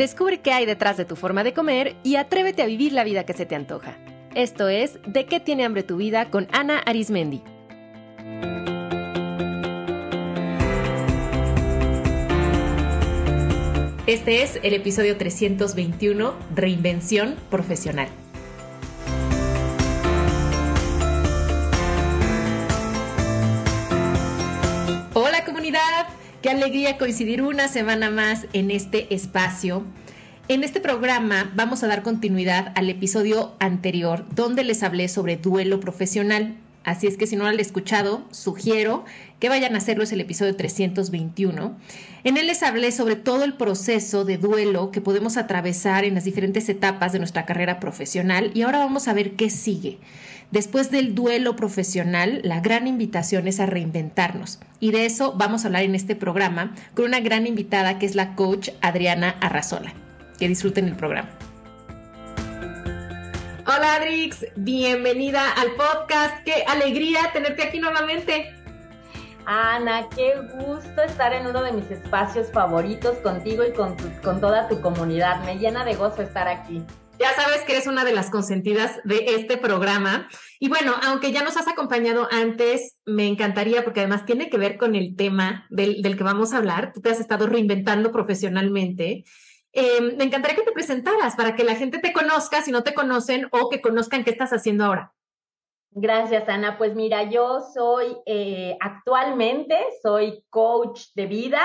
Descubre qué hay detrás de tu forma de comer y atrévete a vivir la vida que se te antoja. Esto es De qué tiene hambre tu vida con Ana Arismendi. Este es el episodio 321, Reinvención Profesional. Alegría coincidir una semana más en este espacio. En este programa vamos a dar continuidad al episodio anterior donde les hablé sobre duelo profesional. Así es que si no lo han escuchado, sugiero que vayan a hacerlo, es el episodio 321. En él les hablé sobre todo el proceso de duelo que podemos atravesar en las diferentes etapas de nuestra carrera profesional y ahora vamos a ver qué sigue. Después del duelo profesional, la gran invitación es a reinventarnos. Y de eso vamos a hablar en este programa con una gran invitada que es la coach Adriana Arrazola. Que disfruten el programa. Hola Adrix, bienvenida al podcast. Qué alegría tenerte aquí nuevamente. Ana, qué gusto estar en uno de mis espacios favoritos contigo y con, con toda tu comunidad. Me llena de gozo estar aquí. Ya sabes que eres una de las consentidas de este programa. Y bueno, aunque ya nos has acompañado antes, me encantaría, porque además tiene que ver con el tema del, que vamos a hablar. Tú te has estado reinventando profesionalmente. Em, me encantaría que te presentaras para que la gente te conozca si no te conocen o que conozcan qué estás haciendo ahora. Gracias, Ana. Pues mira, yo soy eh, actualmente, soy coach de vida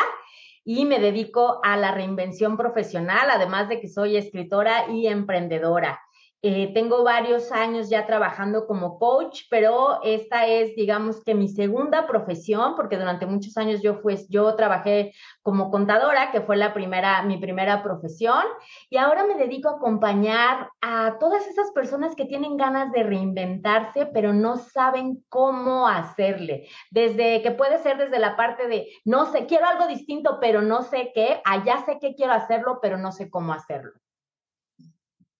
y me dedico a la reinvención profesional, además de que soy escritora y emprendedora. Eh, tengo varios años ya trabajando como coach, pero esta es, digamos que mi segunda profesión, porque durante muchos años yo fui, yo trabajé como contadora, que fue la primera, mi primera profesión, y ahora me dedico a acompañar a todas esas personas que tienen ganas de reinventarse, pero no saben cómo hacerle. Desde que puede ser desde la parte de, no sé, quiero algo distinto, pero no sé qué, allá sé que quiero hacerlo, pero no sé cómo hacerlo.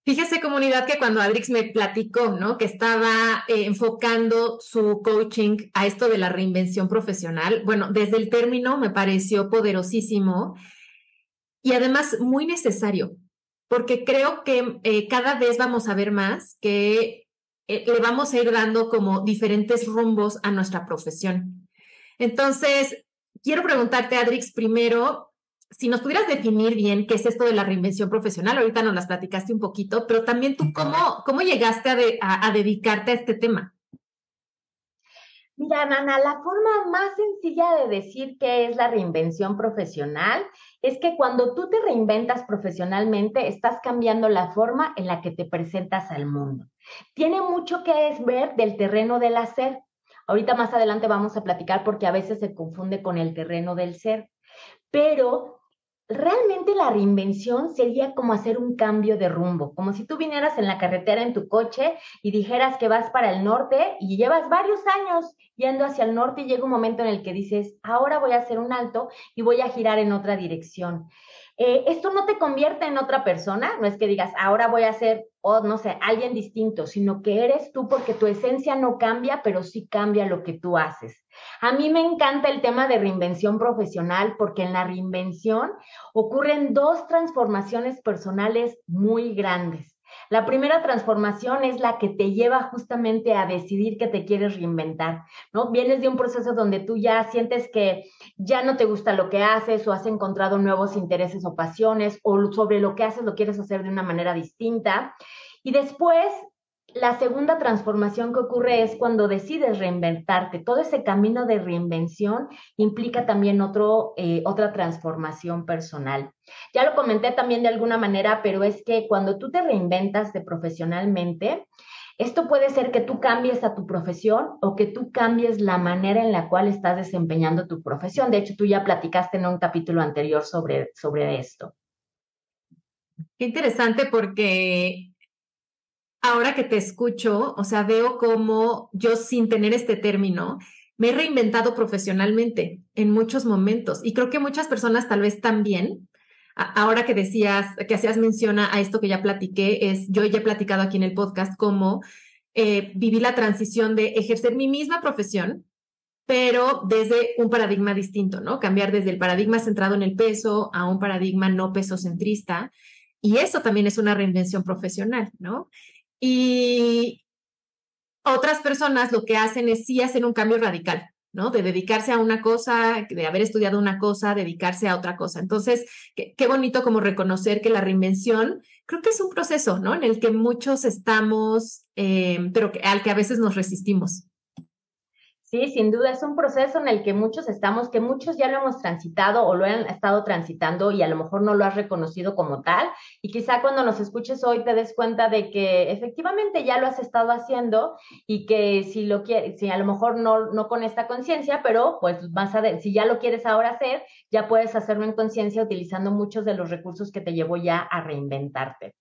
Fíjese comunidad que cuando Adrix me platicó, ¿no? Que estaba eh, enfocando su coaching a esto de la reinvención profesional, bueno, desde el término me pareció poderosísimo y además muy necesario, porque creo que eh, cada vez vamos a ver más que eh, le vamos a ir dando como diferentes rumbos a nuestra profesión. Entonces, quiero preguntarte, Adrix, primero, si nos pudieras definir bien qué es esto de la reinvención profesional, ahorita nos las platicaste un poquito, pero también tú cómo, cómo llegaste a, a, dedicarte a este tema. Mira, Nana, la forma más sencilla de decir qué es la reinvención profesional es que cuando tú te reinventas profesionalmente, estás cambiando la forma en la que te presentas al mundo. Tiene mucho que ver del terreno del hacer. Ahorita más adelante vamos a platicar porque a veces se confunde con el terreno del ser. Pero realmente la reinvención sería como hacer un cambio de rumbo, como si tú vinieras en la carretera en tu coche y dijeras que vas para el norte y llevas varios años yendo hacia el norte y llega un momento en el que dices, ahora voy a hacer un alto y voy a girar en otra dirección. Eh, esto no te convierte en otra persona, no es que digas, ahora voy a ser, o no sé, alguien distinto, sino que eres tú porque tu esencia no cambia, pero sí cambia lo que tú haces. A mí me encanta el tema de reinvención profesional porque en la reinvención ocurren dos transformaciones personales muy grandes. La primera transformación es la que te lleva justamente a decidir que te quieres reinventar, ¿no? Vienes de un proceso donde tú ya sientes que ya no te gusta lo que haces o has encontrado nuevos intereses o pasiones o sobre lo que haces lo quieres hacer de una manera distinta. Y después la segunda transformación que ocurre es cuando decides reinventarte. Todo ese camino de reinvención implica también otro, eh, otra transformación personal. Ya lo comenté también de alguna manera, pero es que cuando tú te reinventas de profesionalmente, esto puede ser que tú cambies a tu profesión o que tú cambies la manera en la cual estás desempeñando tu profesión. De hecho, tú ya platicaste en un capítulo anterior sobre, sobre esto. Qué interesante porque ahora que te escucho, o sea, veo como yo sin tener este término, me he reinventado profesionalmente en muchos momentos y creo que muchas personas tal vez también. Ahora que decías, que hacías mención a esto que ya platiqué, es yo ya he platicado aquí en el podcast cómo eh, viví la transición de ejercer mi misma profesión pero desde un paradigma distinto, ¿no? Cambiar desde el paradigma centrado en el peso a un paradigma no peso centrista. Y eso también es una reinvención profesional, ¿no? Y otras personas lo que hacen es sí hacer un cambio radical, ¿no? De dedicarse a una cosa, de haber estudiado una cosa, dedicarse a otra cosa. Entonces, qué, bonito como reconocer que la reinvención, creo que es un proceso, ¿no? En el que muchos estamos, eh, pero al que a veces nos resistimos. Sí, sin duda es un proceso en el que muchos estamos, que muchos ya lo hemos transitado o lo han estado transitando y a lo mejor no lo has reconocido como tal. Y quizá cuando nos escuches hoy te des cuenta de que efectivamente ya lo has estado haciendo y que si lo quieres, si a lo mejor no, no con esta conciencia, pero pues más a si ya lo quieres ahora hacer, ya puedes hacerlo en conciencia utilizando muchos de los recursos que te llevó ya a reinventarte.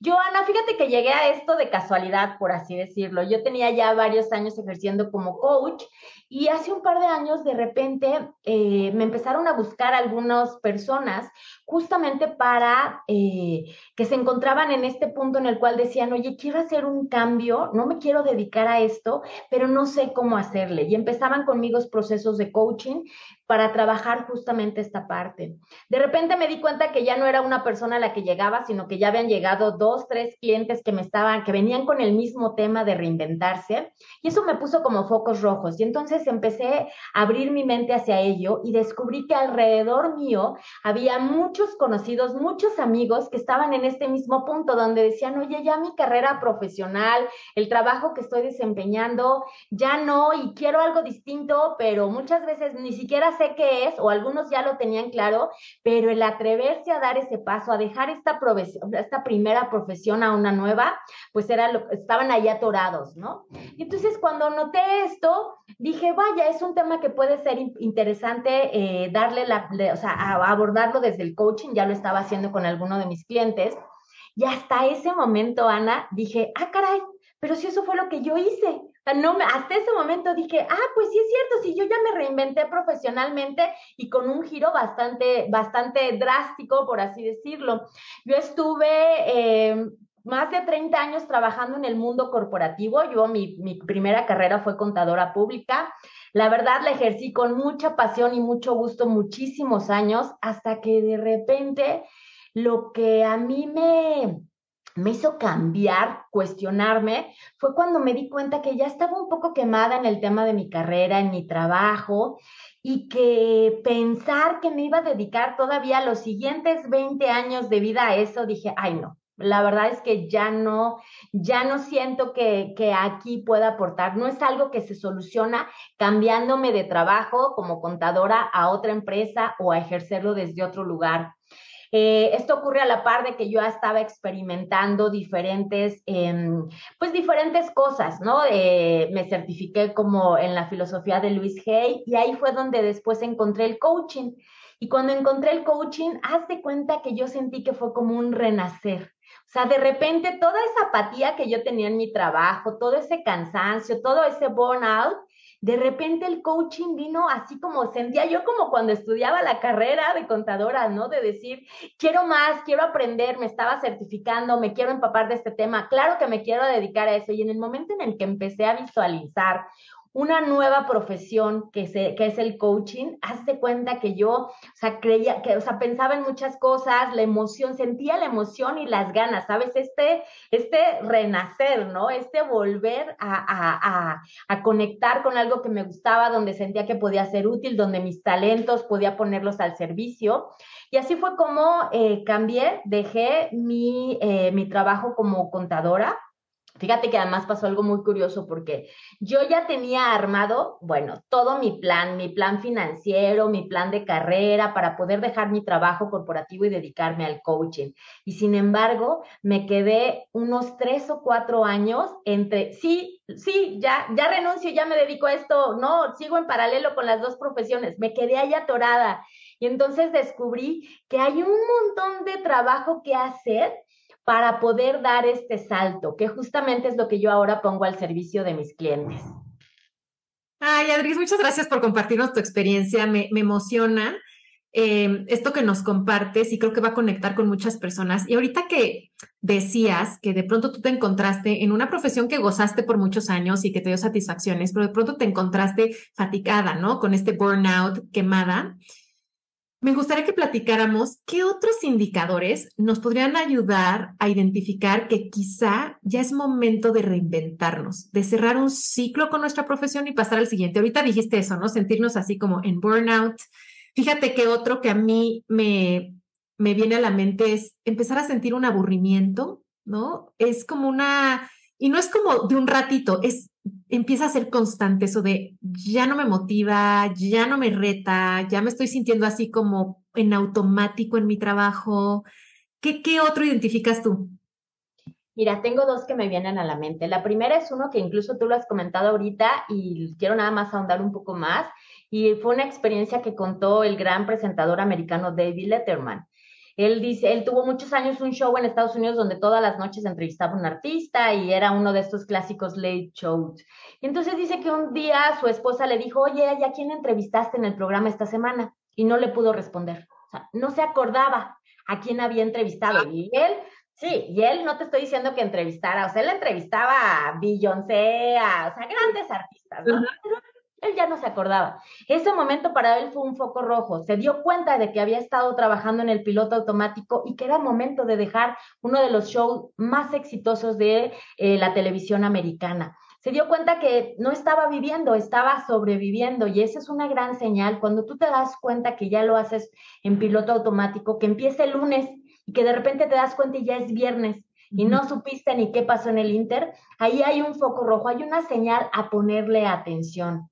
Yo, Ana, fíjate que llegué a esto de casualidad, por así decirlo. Yo tenía ya varios años ejerciendo como coach y hace un par de años de repente eh, me empezaron a buscar algunas personas justamente para eh, que se encontraban en este punto en el cual decían, oye, quiero hacer un cambio, no me quiero dedicar a esto, pero no sé cómo hacerle. Y empezaban conmigo procesos de coaching para trabajar justamente esta parte. De repente me di cuenta que ya no era una persona a la que llegaba, sino que ya habían llegado dos, tres clientes que me estaban, que venían con el mismo tema de reinventarse. Y eso me puso como focos rojos. Y entonces empecé a abrir mi mente hacia ello y descubrí que alrededor mío había muchos conocidos, muchos amigos que estaban en este mismo punto donde decían, oye, ya mi carrera profesional, el trabajo que estoy desempeñando, ya no, y quiero algo distinto, pero muchas veces ni siquiera sé qué es, o algunos ya lo tenían claro, pero el atreverse a dar ese paso, a dejar esta, esta primera profesión a una nueva, pues era lo, estaban ahí atorados, ¿no? Y entonces cuando noté esto, dije, vaya, es un tema que puede ser interesante eh, darle la, o sea, abordarlo desde el coaching, ya lo estaba haciendo con alguno de mis clientes. Y hasta ese momento, Ana, dije, ah, caray, pero si eso fue lo que yo hice no, hasta ese momento dije, ah, pues sí es cierto, si yo ya me reinventé profesionalmente y con un giro bastante, bastante drástico, por así decirlo. Yo estuve eh, más de 30 años trabajando en el mundo corporativo. Yo, mi primera carrera fue contadora pública. La verdad la ejercí con mucha pasión y mucho gusto muchísimos años hasta que de repente lo que a mí me, me hizo cambiar, cuestionarme, fue cuando me di cuenta que ya estaba un poco quemada en el tema de mi carrera, en mi trabajo, y que pensar que me iba a dedicar todavía los siguientes 20 años de vida a eso, dije, ay no, la verdad es que ya no, ya no siento que, que, aquí pueda aportar. No es algo que se soluciona cambiándome de trabajo como contadora a otra empresa o a ejercerlo desde otro lugar. Eh, esto ocurre a la par de que yo estaba experimentando diferentes, em, pues diferentes cosas, ¿no? Eh, me certifiqué como en la filosofía de Luis Hay y ahí fue donde después encontré el coaching. Y cuando encontré el coaching, haz de cuenta que yo sentí que fue como un renacer. O sea, de repente toda esa apatía que yo tenía en mi trabajo, todo ese cansancio, todo ese burnout, de repente el coaching vino así como sentía yo como cuando estudiaba la carrera de contadora, ¿no? De decir, quiero más, quiero aprender, me estaba certificando, me quiero empapar de este tema, claro que me quiero dedicar a eso. Y en el momento en el que empecé a visualizar una nueva profesión que, es el coaching, hazte cuenta que yo, o sea, creía, que, o sea, pensaba en muchas cosas, la emoción, sentía la emoción y las ganas, ¿sabes? Este, este renacer, ¿no? Este volver a, a, a, conectar con algo que me gustaba, donde sentía que podía ser útil, donde mis talentos podía ponerlos al servicio. Y así fue como eh, cambié, dejé mi, eh, mi trabajo como contadora Fíjate que además pasó algo muy curioso porque yo ya tenía armado, bueno, todo mi plan, mi plan financiero, mi plan de carrera para poder dejar mi trabajo corporativo y dedicarme al coaching. Y sin embargo, me quedé unos tres o cuatro años entre, sí, sí, ya, ya renuncio, ya me dedico a esto, no, sigo en paralelo con las dos profesiones, me quedé ahí atorada. Y entonces descubrí que hay un montón de trabajo que hacer para poder dar este salto, que justamente es lo que yo ahora pongo al servicio de mis clientes. Ay, Adris, muchas gracias por compartirnos tu experiencia. Me, emociona eh, esto que nos compartes y creo que va a conectar con muchas personas. Y ahorita que decías que de pronto tú te encontraste en una profesión que gozaste por muchos años y que te dio satisfacciones, pero de pronto te encontraste fatigada, ¿no? Con este burnout quemada. Me gustaría que platicáramos qué otros indicadores nos podrían ayudar a identificar que quizá ya es momento de reinventarnos, de cerrar un ciclo con nuestra profesión y pasar al siguiente. Ahorita dijiste eso, ¿no? Sentirnos así como en burnout. Fíjate que otro que a mí me, me viene a la mente es empezar a sentir un aburrimiento, ¿no? Es como una, y no es como de un ratito, es empieza a ser constante eso de ya no me motiva, ya no me reta, ya me estoy sintiendo así como en automático en mi trabajo. ¿Qué, qué otro identificas tú? Mira, tengo dos que me vienen a la mente. La primera es uno que incluso tú lo has comentado ahorita y quiero nada más ahondar un poco más. Y fue una experiencia que contó el gran presentador americano David Letterman. Él dice, él tuvo muchos años un show en Estados Unidos donde todas las noches entrevistaba a un artista y era uno de estos clásicos late shows. Y entonces dice que un día su esposa le dijo, oye, ¿a quién entrevistaste en el programa esta semana? Y no le pudo responder. O sea, no se acordaba a quién había entrevistado. Y él, sí, y él no te estoy diciendo que entrevistara, o sea, él entrevistaba a Beyoncé, a, o sea, grandes artistas, ¿no? Él ya no se acordaba. Ese momento para él fue un foco rojo. Se dio cuenta de que había estado trabajando en el piloto automático y que era momento de dejar uno de los shows más exitosos de eh, la televisión americana. Se dio cuenta que no estaba viviendo, estaba sobreviviendo y esa es una gran señal. Cuando tú te das cuenta que ya lo haces en piloto automático, que empieza el lunes y que de repente te das cuenta y ya es viernes y no supiste ni qué pasó en el Inter, ahí hay un foco rojo, hay una señal a ponerle atención.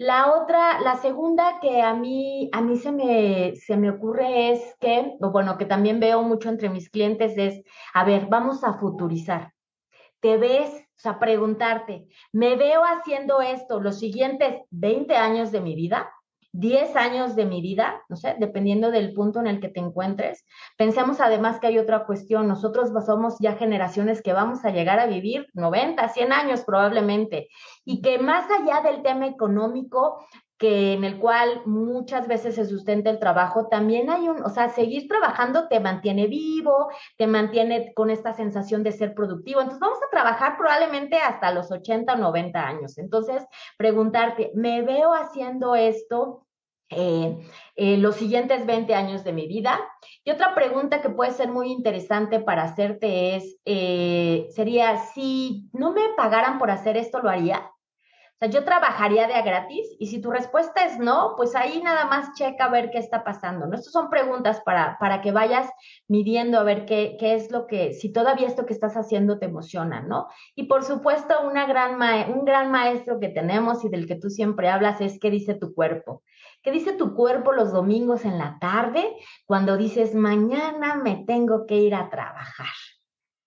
La otra, la segunda que a mí, a mí se me, se me ocurre es que, bueno, que también veo mucho entre mis clientes es, a ver, vamos a futurizar. Te ves, o sea, preguntarte, ¿me veo haciendo esto los siguientes 20 años de mi vida? 10 años de mi vida, no sé, dependiendo del punto en el que te encuentres. Pensemos además que hay otra cuestión, nosotros somos ya generaciones que vamos a llegar a vivir 90, 100 años probablemente, y que más allá del tema económico, que en el cual muchas veces se sustenta el trabajo, también hay un, o sea, seguir trabajando te mantiene vivo, te mantiene con esta sensación de ser productivo. Entonces vamos a trabajar probablemente hasta los 80 o 90 años. Entonces, preguntarte, ¿me veo haciendo esto? Eh, eh, los siguientes 20 años de mi vida. Y otra pregunta que puede ser muy interesante para hacerte es, eh, sería, si no me pagaran por hacer esto, ¿lo haría? Sea, yo trabajaría de a gratis y si tu respuesta es no, pues ahí nada más checa a ver qué está pasando, ¿no? Estas son preguntas para, para que vayas midiendo a ver qué, qué es lo que, si todavía esto que estás haciendo te emociona, ¿no? Y por supuesto, una gran un gran maestro que tenemos y del que tú siempre hablas es qué dice tu cuerpo. ¿Qué dice tu cuerpo los domingos en la tarde cuando dices, mañana me tengo que ir a trabajar?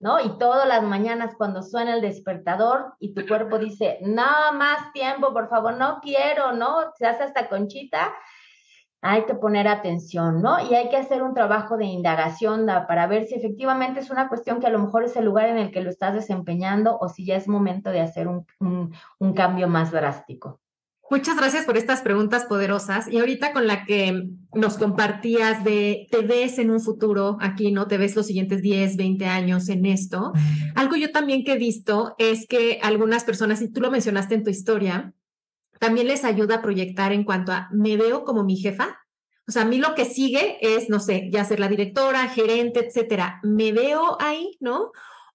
¿No? Y todas las mañanas cuando suena el despertador y tu cuerpo dice, no más tiempo, por favor, no quiero, ¿no? Se hace hasta conchita, hay que poner atención, ¿no? Y hay que hacer un trabajo de indagación para ver si efectivamente es una cuestión que a lo mejor es el lugar en el que lo estás desempeñando o si ya es momento de hacer un, un cambio más drástico. Muchas gracias por estas preguntas poderosas. Y ahorita con la que nos compartías de te ves en un futuro aquí, ¿no? Te ves los siguientes 10, 20 años en esto. Algo yo también que he visto es que algunas personas, y tú lo mencionaste en tu historia, también les ayuda a proyectar en cuanto a me veo como mi jefa. O sea, a mí lo que sigue es, no sé, ya ser la directora, gerente, etcétera. Me veo ahí, ¿no?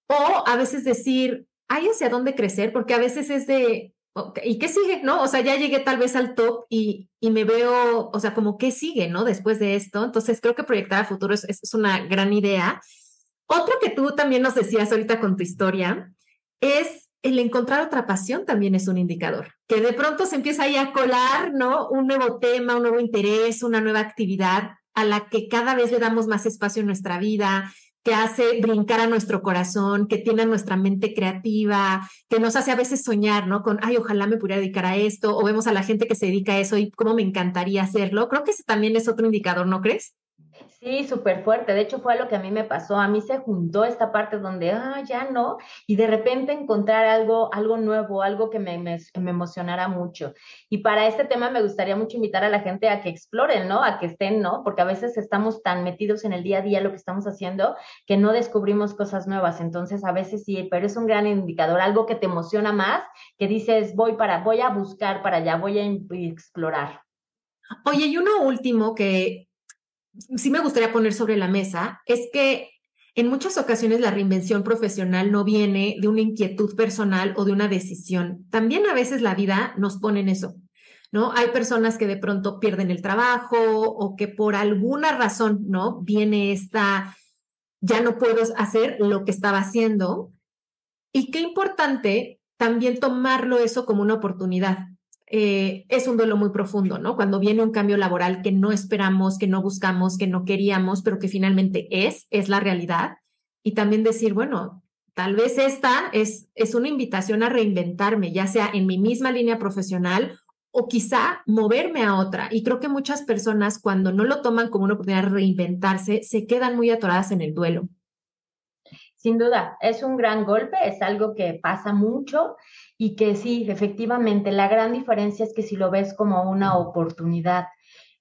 O a veces decir, hay hacia dónde crecer, porque a veces es de, ¿Y qué sigue? ¿No? O sea, ya llegué tal vez al top y, y, me veo, o sea, como qué sigue, ¿no? Después de esto. Entonces, creo que proyectar a futuro es, es, una gran idea. Otro que tú también nos decías ahorita con tu historia es el encontrar otra pasión también es un indicador, que de pronto se empieza ahí a colar, ¿no? Un nuevo tema, un nuevo interés, una nueva actividad a la que cada vez le damos más espacio en nuestra vida, que hace brincar a nuestro corazón, que tiene nuestra mente creativa, que nos hace a veces soñar, ¿no? Con, ay, ojalá me pudiera dedicar a esto, o vemos a la gente que se dedica a eso y cómo me encantaría hacerlo. Creo que ese también es otro indicador, ¿no crees? Sí, súper fuerte. De hecho, fue lo que a mí me pasó. A mí se juntó esta parte donde, ah, ya no, y de repente encontrar algo, algo nuevo, algo que me, me, me, emocionara mucho. Y para este tema me gustaría mucho invitar a la gente a que exploren, ¿no? A que estén, ¿no? Porque a veces estamos tan metidos en el día a día lo que estamos haciendo que no descubrimos cosas nuevas. Entonces, a veces sí, pero es un gran indicador, algo que te emociona más, que dices, voy para, voy a buscar para allá, voy a explorar. Oye, y uno último que sí me gustaría poner sobre la mesa es que en muchas ocasiones la reinvención profesional no viene de una inquietud personal o de una decisión. También a veces la vida nos pone en eso, ¿no? Hay personas que de pronto pierden el trabajo o que por alguna razón, ¿no? Viene esta, ya no puedo hacer lo que estaba haciendo. Y qué importante también tomarlo eso como una oportunidad. Eh, es un duelo muy profundo, ¿no? Cuando viene un cambio laboral que no esperamos, que no buscamos, que no queríamos, pero que finalmente es, es la realidad. Y también decir, bueno, tal vez esta es, es una invitación a reinventarme, ya sea en mi misma línea profesional o quizá moverme a otra. Y creo que muchas personas cuando no lo toman como una oportunidad de reinventarse, se quedan muy atoradas en el duelo. Sin duda, es un gran golpe, es algo que pasa mucho y que sí, efectivamente, la gran diferencia es que si lo ves como una oportunidad.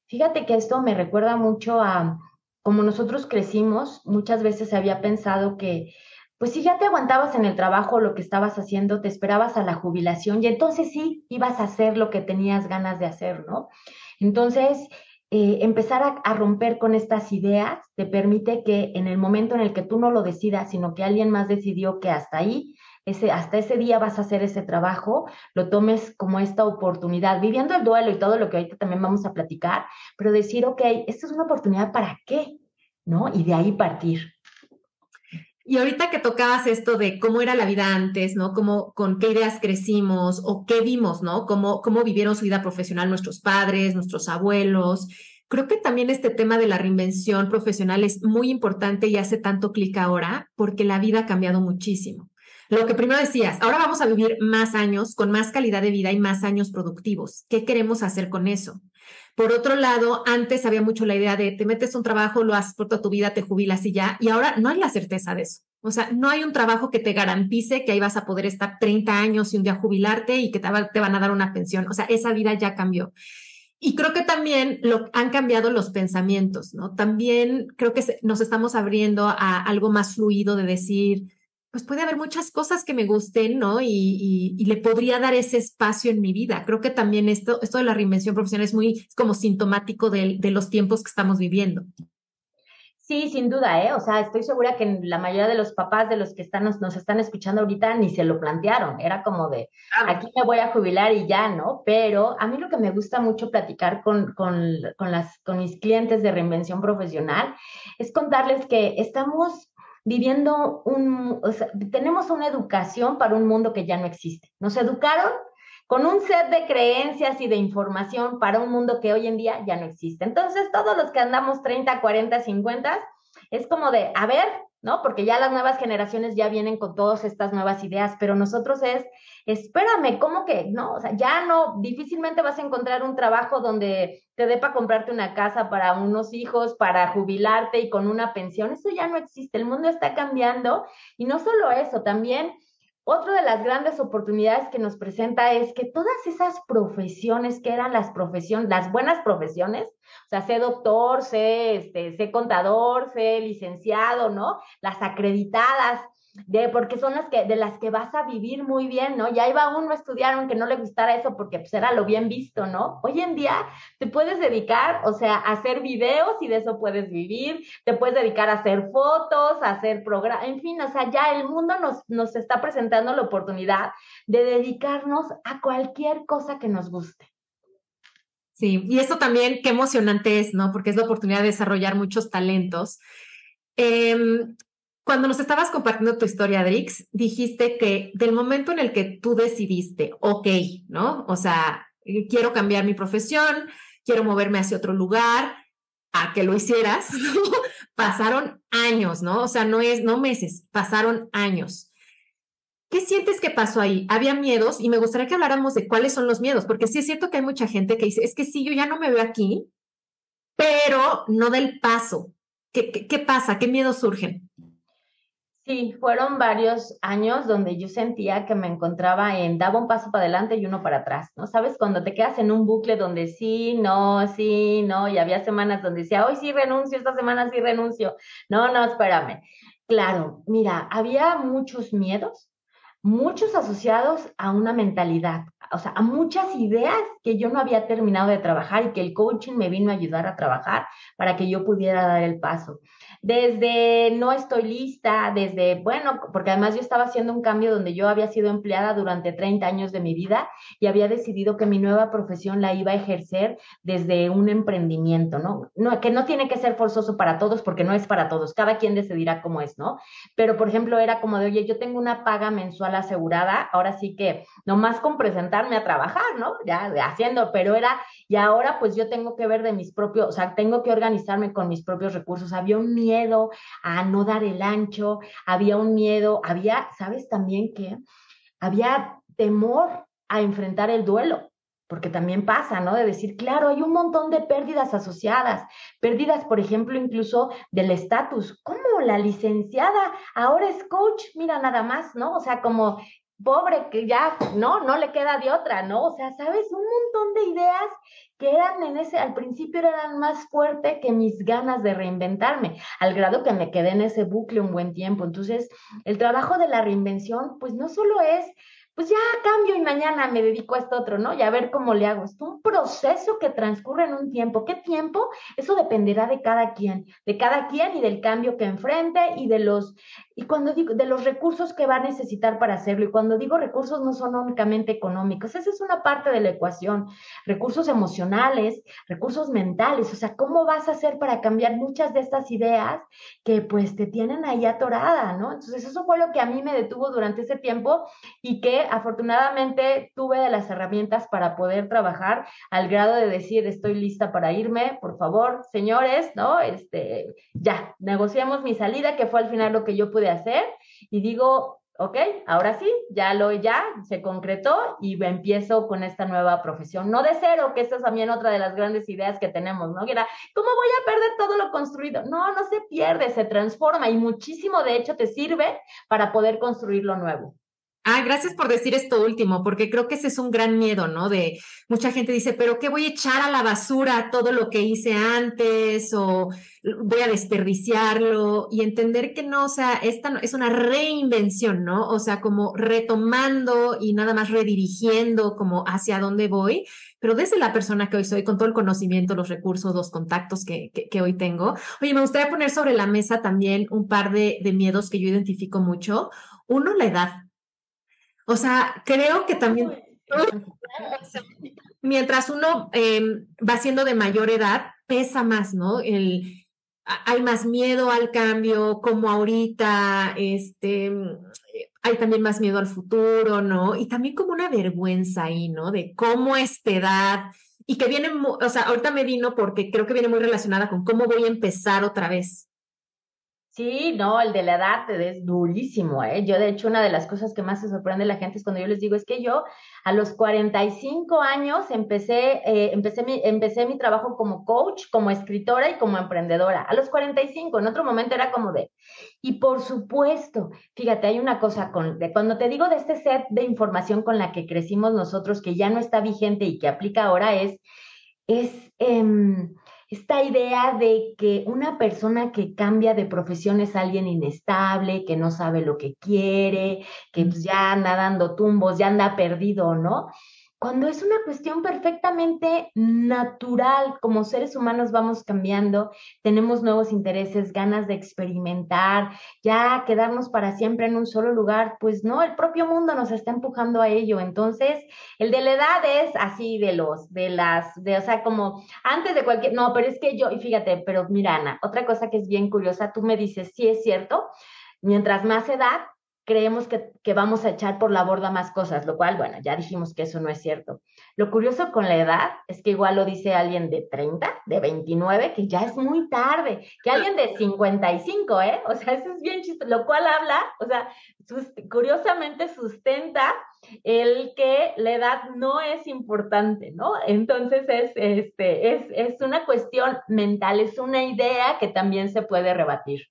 Fíjate que esto me recuerda mucho a como nosotros crecimos, muchas veces había pensado que, pues si ya te aguantabas en el trabajo lo que estabas haciendo, te esperabas a la jubilación y entonces sí ibas a hacer lo que tenías ganas de hacer, ¿no? Entonces, eh, empezar a, romper con estas ideas te permite que en el momento en el que tú no lo decidas, sino que alguien más decidió que hasta ahí, hasta ese día vas a hacer ese trabajo, lo tomes como esta oportunidad, viviendo el duelo y todo lo que ahorita también vamos a platicar, pero decir, ok, esta es una oportunidad para qué, ¿no? Y de ahí partir. Y ahorita que tocabas esto de cómo era la vida antes, ¿no? Cómo, con qué ideas crecimos o qué vimos, ¿no? Cómo, cómo vivieron su vida profesional nuestros padres, nuestros abuelos. Creo que también este tema de la reinvención profesional es muy importante y hace tanto clic ahora porque la vida ha cambiado muchísimo. Lo que primero decías, ahora vamos a vivir más años con más calidad de vida y más años productivos. ¿Qué queremos hacer con eso? Por otro lado, antes había mucho la idea de te metes un trabajo, lo haces por toda tu vida, te jubilas y ya, y ahora no hay la certeza de eso. O sea, no hay un trabajo que te garantice que ahí vas a poder estar 30 años y un día jubilarte y que te, van a dar una pensión. O sea, esa vida ya cambió. Y creo que también lo, han cambiado los pensamientos, ¿no? También creo que nos estamos abriendo a algo más fluido de decir, pues puede haber muchas cosas que me gusten, ¿no? Y, y, le podría dar ese espacio en mi vida. Creo que también esto, esto de la reinvención profesional es muy como sintomático de, de los tiempos que estamos viviendo. Sí, sin duda, ¿eh? O sea, estoy segura que la mayoría de los papás de los que están, nos, nos están escuchando ahorita ni se lo plantearon. Era como de, aquí me voy a jubilar y ya, ¿no? Pero a mí lo que me gusta mucho platicar con, con, con, las, con mis clientes de reinvención profesional es contarles que estamos viviendo un, o sea, tenemos una educación para un mundo que ya no existe. Nos educaron con un set de creencias y de información para un mundo que hoy en día ya no existe. Entonces, todos los que andamos 30, 40, 50, es como de, a ver, ¿no? Porque ya las nuevas generaciones ya vienen con todas estas nuevas ideas, pero nosotros es, espérame, ¿cómo que? No, o sea, ya no, difícilmente vas a encontrar un trabajo donde te dé para comprarte una casa para unos hijos, para jubilarte y con una pensión, eso ya no existe, el mundo está cambiando y no solo eso, también otra de las grandes oportunidades que nos presenta es que todas esas profesiones que eran las profesiones, las buenas profesiones, o sea, sé doctor, sé, este, sé contador, sé licenciado, ¿no? Las acreditadas, de, porque son las que, de las que vas a vivir muy bien, ¿no? Ya iba uno a estudiar aunque no le gustara eso porque pues era lo bien visto, ¿no? Hoy en día te puedes dedicar, o sea, a hacer videos y de eso puedes vivir, te puedes dedicar a hacer fotos, a hacer programas, en fin, o sea, ya el mundo nos, nos está presentando la oportunidad de dedicarnos a cualquier cosa que nos guste. Sí, y esto también, qué emocionante es, ¿no? Porque es la oportunidad de desarrollar muchos talentos. Em, cuando nos estabas compartiendo tu historia, Drix, dijiste que del momento en el que tú decidiste, ok, ¿no? O sea, quiero cambiar mi profesión, quiero moverme hacia otro lugar, a que lo hicieras, pasaron años, ¿no? O sea, no es, no meses, pasaron años. ¿Qué sientes que pasó ahí? Había miedos y me gustaría que habláramos de cuáles son los miedos, porque sí es cierto que hay mucha gente que dice, es que sí, yo ya no me veo aquí, pero no del paso. ¿Qué, qué, pasa? ¿Qué miedos surgen? Sí, fueron varios años donde yo sentía que me encontraba en daba un paso para adelante y uno para atrás, ¿no? Sabes, cuando te quedas en un bucle donde sí, no, sí, no, y había semanas donde decía, hoy sí renuncio, esta semana sí renuncio. No, no, espérame. Claro, mira, había muchos miedos, muchos asociados a una mentalidad, o sea, a muchas ideas que yo no había terminado de trabajar y que el coaching me vino a ayudar a trabajar para que yo pudiera dar el paso desde no estoy lista, desde, bueno, porque además yo estaba haciendo un cambio donde yo había sido empleada durante 30 años de mi vida y había decidido que mi nueva profesión la iba a ejercer desde un emprendimiento, ¿no? que no tiene que ser forzoso para todos porque no es para todos, cada quien decidirá cómo es, ¿no? Pero, por ejemplo, era como de, oye, yo tengo una paga mensual asegurada, ahora sí que nomás con presentarme a trabajar, ¿no? Ya haciendo, pero era, y ahora pues yo tengo que ver de mis propios, o sea, tengo que organizarme con mis propios recursos. Había un miedo a no dar el ancho, había un miedo, había, ¿sabes también que había temor a enfrentar el duelo? Porque también pasa, ¿no? De decir, claro, hay un montón de pérdidas asociadas, pérdidas, por ejemplo, incluso del estatus. ¿Cómo la licenciada ahora es coach? Mira, nada más, ¿no? O sea, como pobre que ya, no, no le queda de otra, ¿no? O sea, sabes, un montón de ideas que eran en ese, al principio eran más fuerte que mis ganas de reinventarme, al grado que me quedé en ese bucle un buen tiempo. Entonces, el trabajo de la reinvención, pues no solo es pues ya cambio y mañana me dedico a esto otro, ¿no? Y a ver cómo le hago. Es un proceso que transcurre en un tiempo. ¿Qué tiempo? Eso dependerá de cada quien, de cada quien y del cambio que enfrente y de los, y cuando digo, de los recursos que va a necesitar para hacerlo. Y cuando digo recursos no son únicamente económicos, esa es una parte de la ecuación. Recursos emocionales, recursos mentales, o sea, ¿cómo vas a hacer para cambiar muchas de estas ideas que pues te tienen ahí atorada, ¿no? Entonces eso fue lo que a mí me detuvo durante ese tiempo y que afortunadamente tuve de las herramientas para poder trabajar al grado de decir, estoy lista para irme, por favor, señores, ¿no? Este, ya, negociamos mi salida, que fue al final lo que yo pude hacer, y digo, ok, ahora sí, ya lo ya se concretó y empiezo con esta nueva profesión. No de cero, que esta es también otra de las grandes ideas que tenemos, ¿no? Que era, ¿cómo voy a perder todo lo construido? No, no se pierde, se transforma y muchísimo de hecho te sirve para poder construir lo nuevo. Ah, gracias por decir esto último, porque creo que ese es un gran miedo, ¿no? De mucha gente dice, pero ¿qué voy a echar a la basura todo lo que hice antes o voy a desperdiciarlo? Y entender que no, o sea, esta es una reinvención, ¿no? O sea, como retomando y nada más redirigiendo como hacia dónde voy, pero desde la persona que hoy soy, con todo el conocimiento, los recursos, los contactos que, que, hoy tengo. Oye, me gustaría poner sobre la mesa también un par de, de miedos que yo identifico mucho. Uno, la edad o sea, creo que también mientras uno em, va siendo de mayor edad, pesa más, ¿no? El, hay más miedo al cambio, como ahorita, este, hay también más miedo al futuro, ¿no? Y también como una vergüenza ahí, ¿no? De cómo esta edad, y que viene, o sea, ahorita me vino porque creo que viene muy relacionada con cómo voy a empezar otra vez, Sí, no, el de la edad es durísimo, ¿eh? Yo, de hecho, una de las cosas que más se sorprende a la gente es cuando yo les digo, es que yo a los 45 años empecé, eh, empecé, mi, empecé mi trabajo como coach, como escritora y como emprendedora. A los 45, en otro momento era como de... Y por supuesto, fíjate, hay una cosa con, cuando te digo de este set de información con la que crecimos nosotros, que ya no está vigente y que aplica ahora, es, es, em, esta idea de que una persona que cambia de profesión es alguien inestable, que no sabe lo que quiere, que pues, ya anda dando tumbos, ya anda perdido, ¿no? Cuando es una cuestión perfectamente natural, como seres humanos vamos cambiando, tenemos nuevos intereses, ganas de experimentar, ya quedarnos para siempre en un solo lugar, pues no, el propio mundo nos está empujando a ello. Entonces, el de la edad es así de los, de las, de, o sea, como antes de cualquier, no, pero es que yo, y fíjate, pero mira, Ana, otra cosa que es bien curiosa, tú me dices, sí es cierto, mientras más edad, creemos que, vamos a echar por la borda más cosas, lo cual, bueno, ya dijimos que eso no es cierto. Lo curioso con la edad es que igual lo dice alguien de 30, de 29, que ya es muy tarde, que alguien de 55, ¿eh? O sea, eso es bien chistoso, lo cual habla, o sea, curiosamente sustenta el que la edad no es importante, ¿no? Entonces es, este, es, es una cuestión mental, es una idea que también se puede rebatir.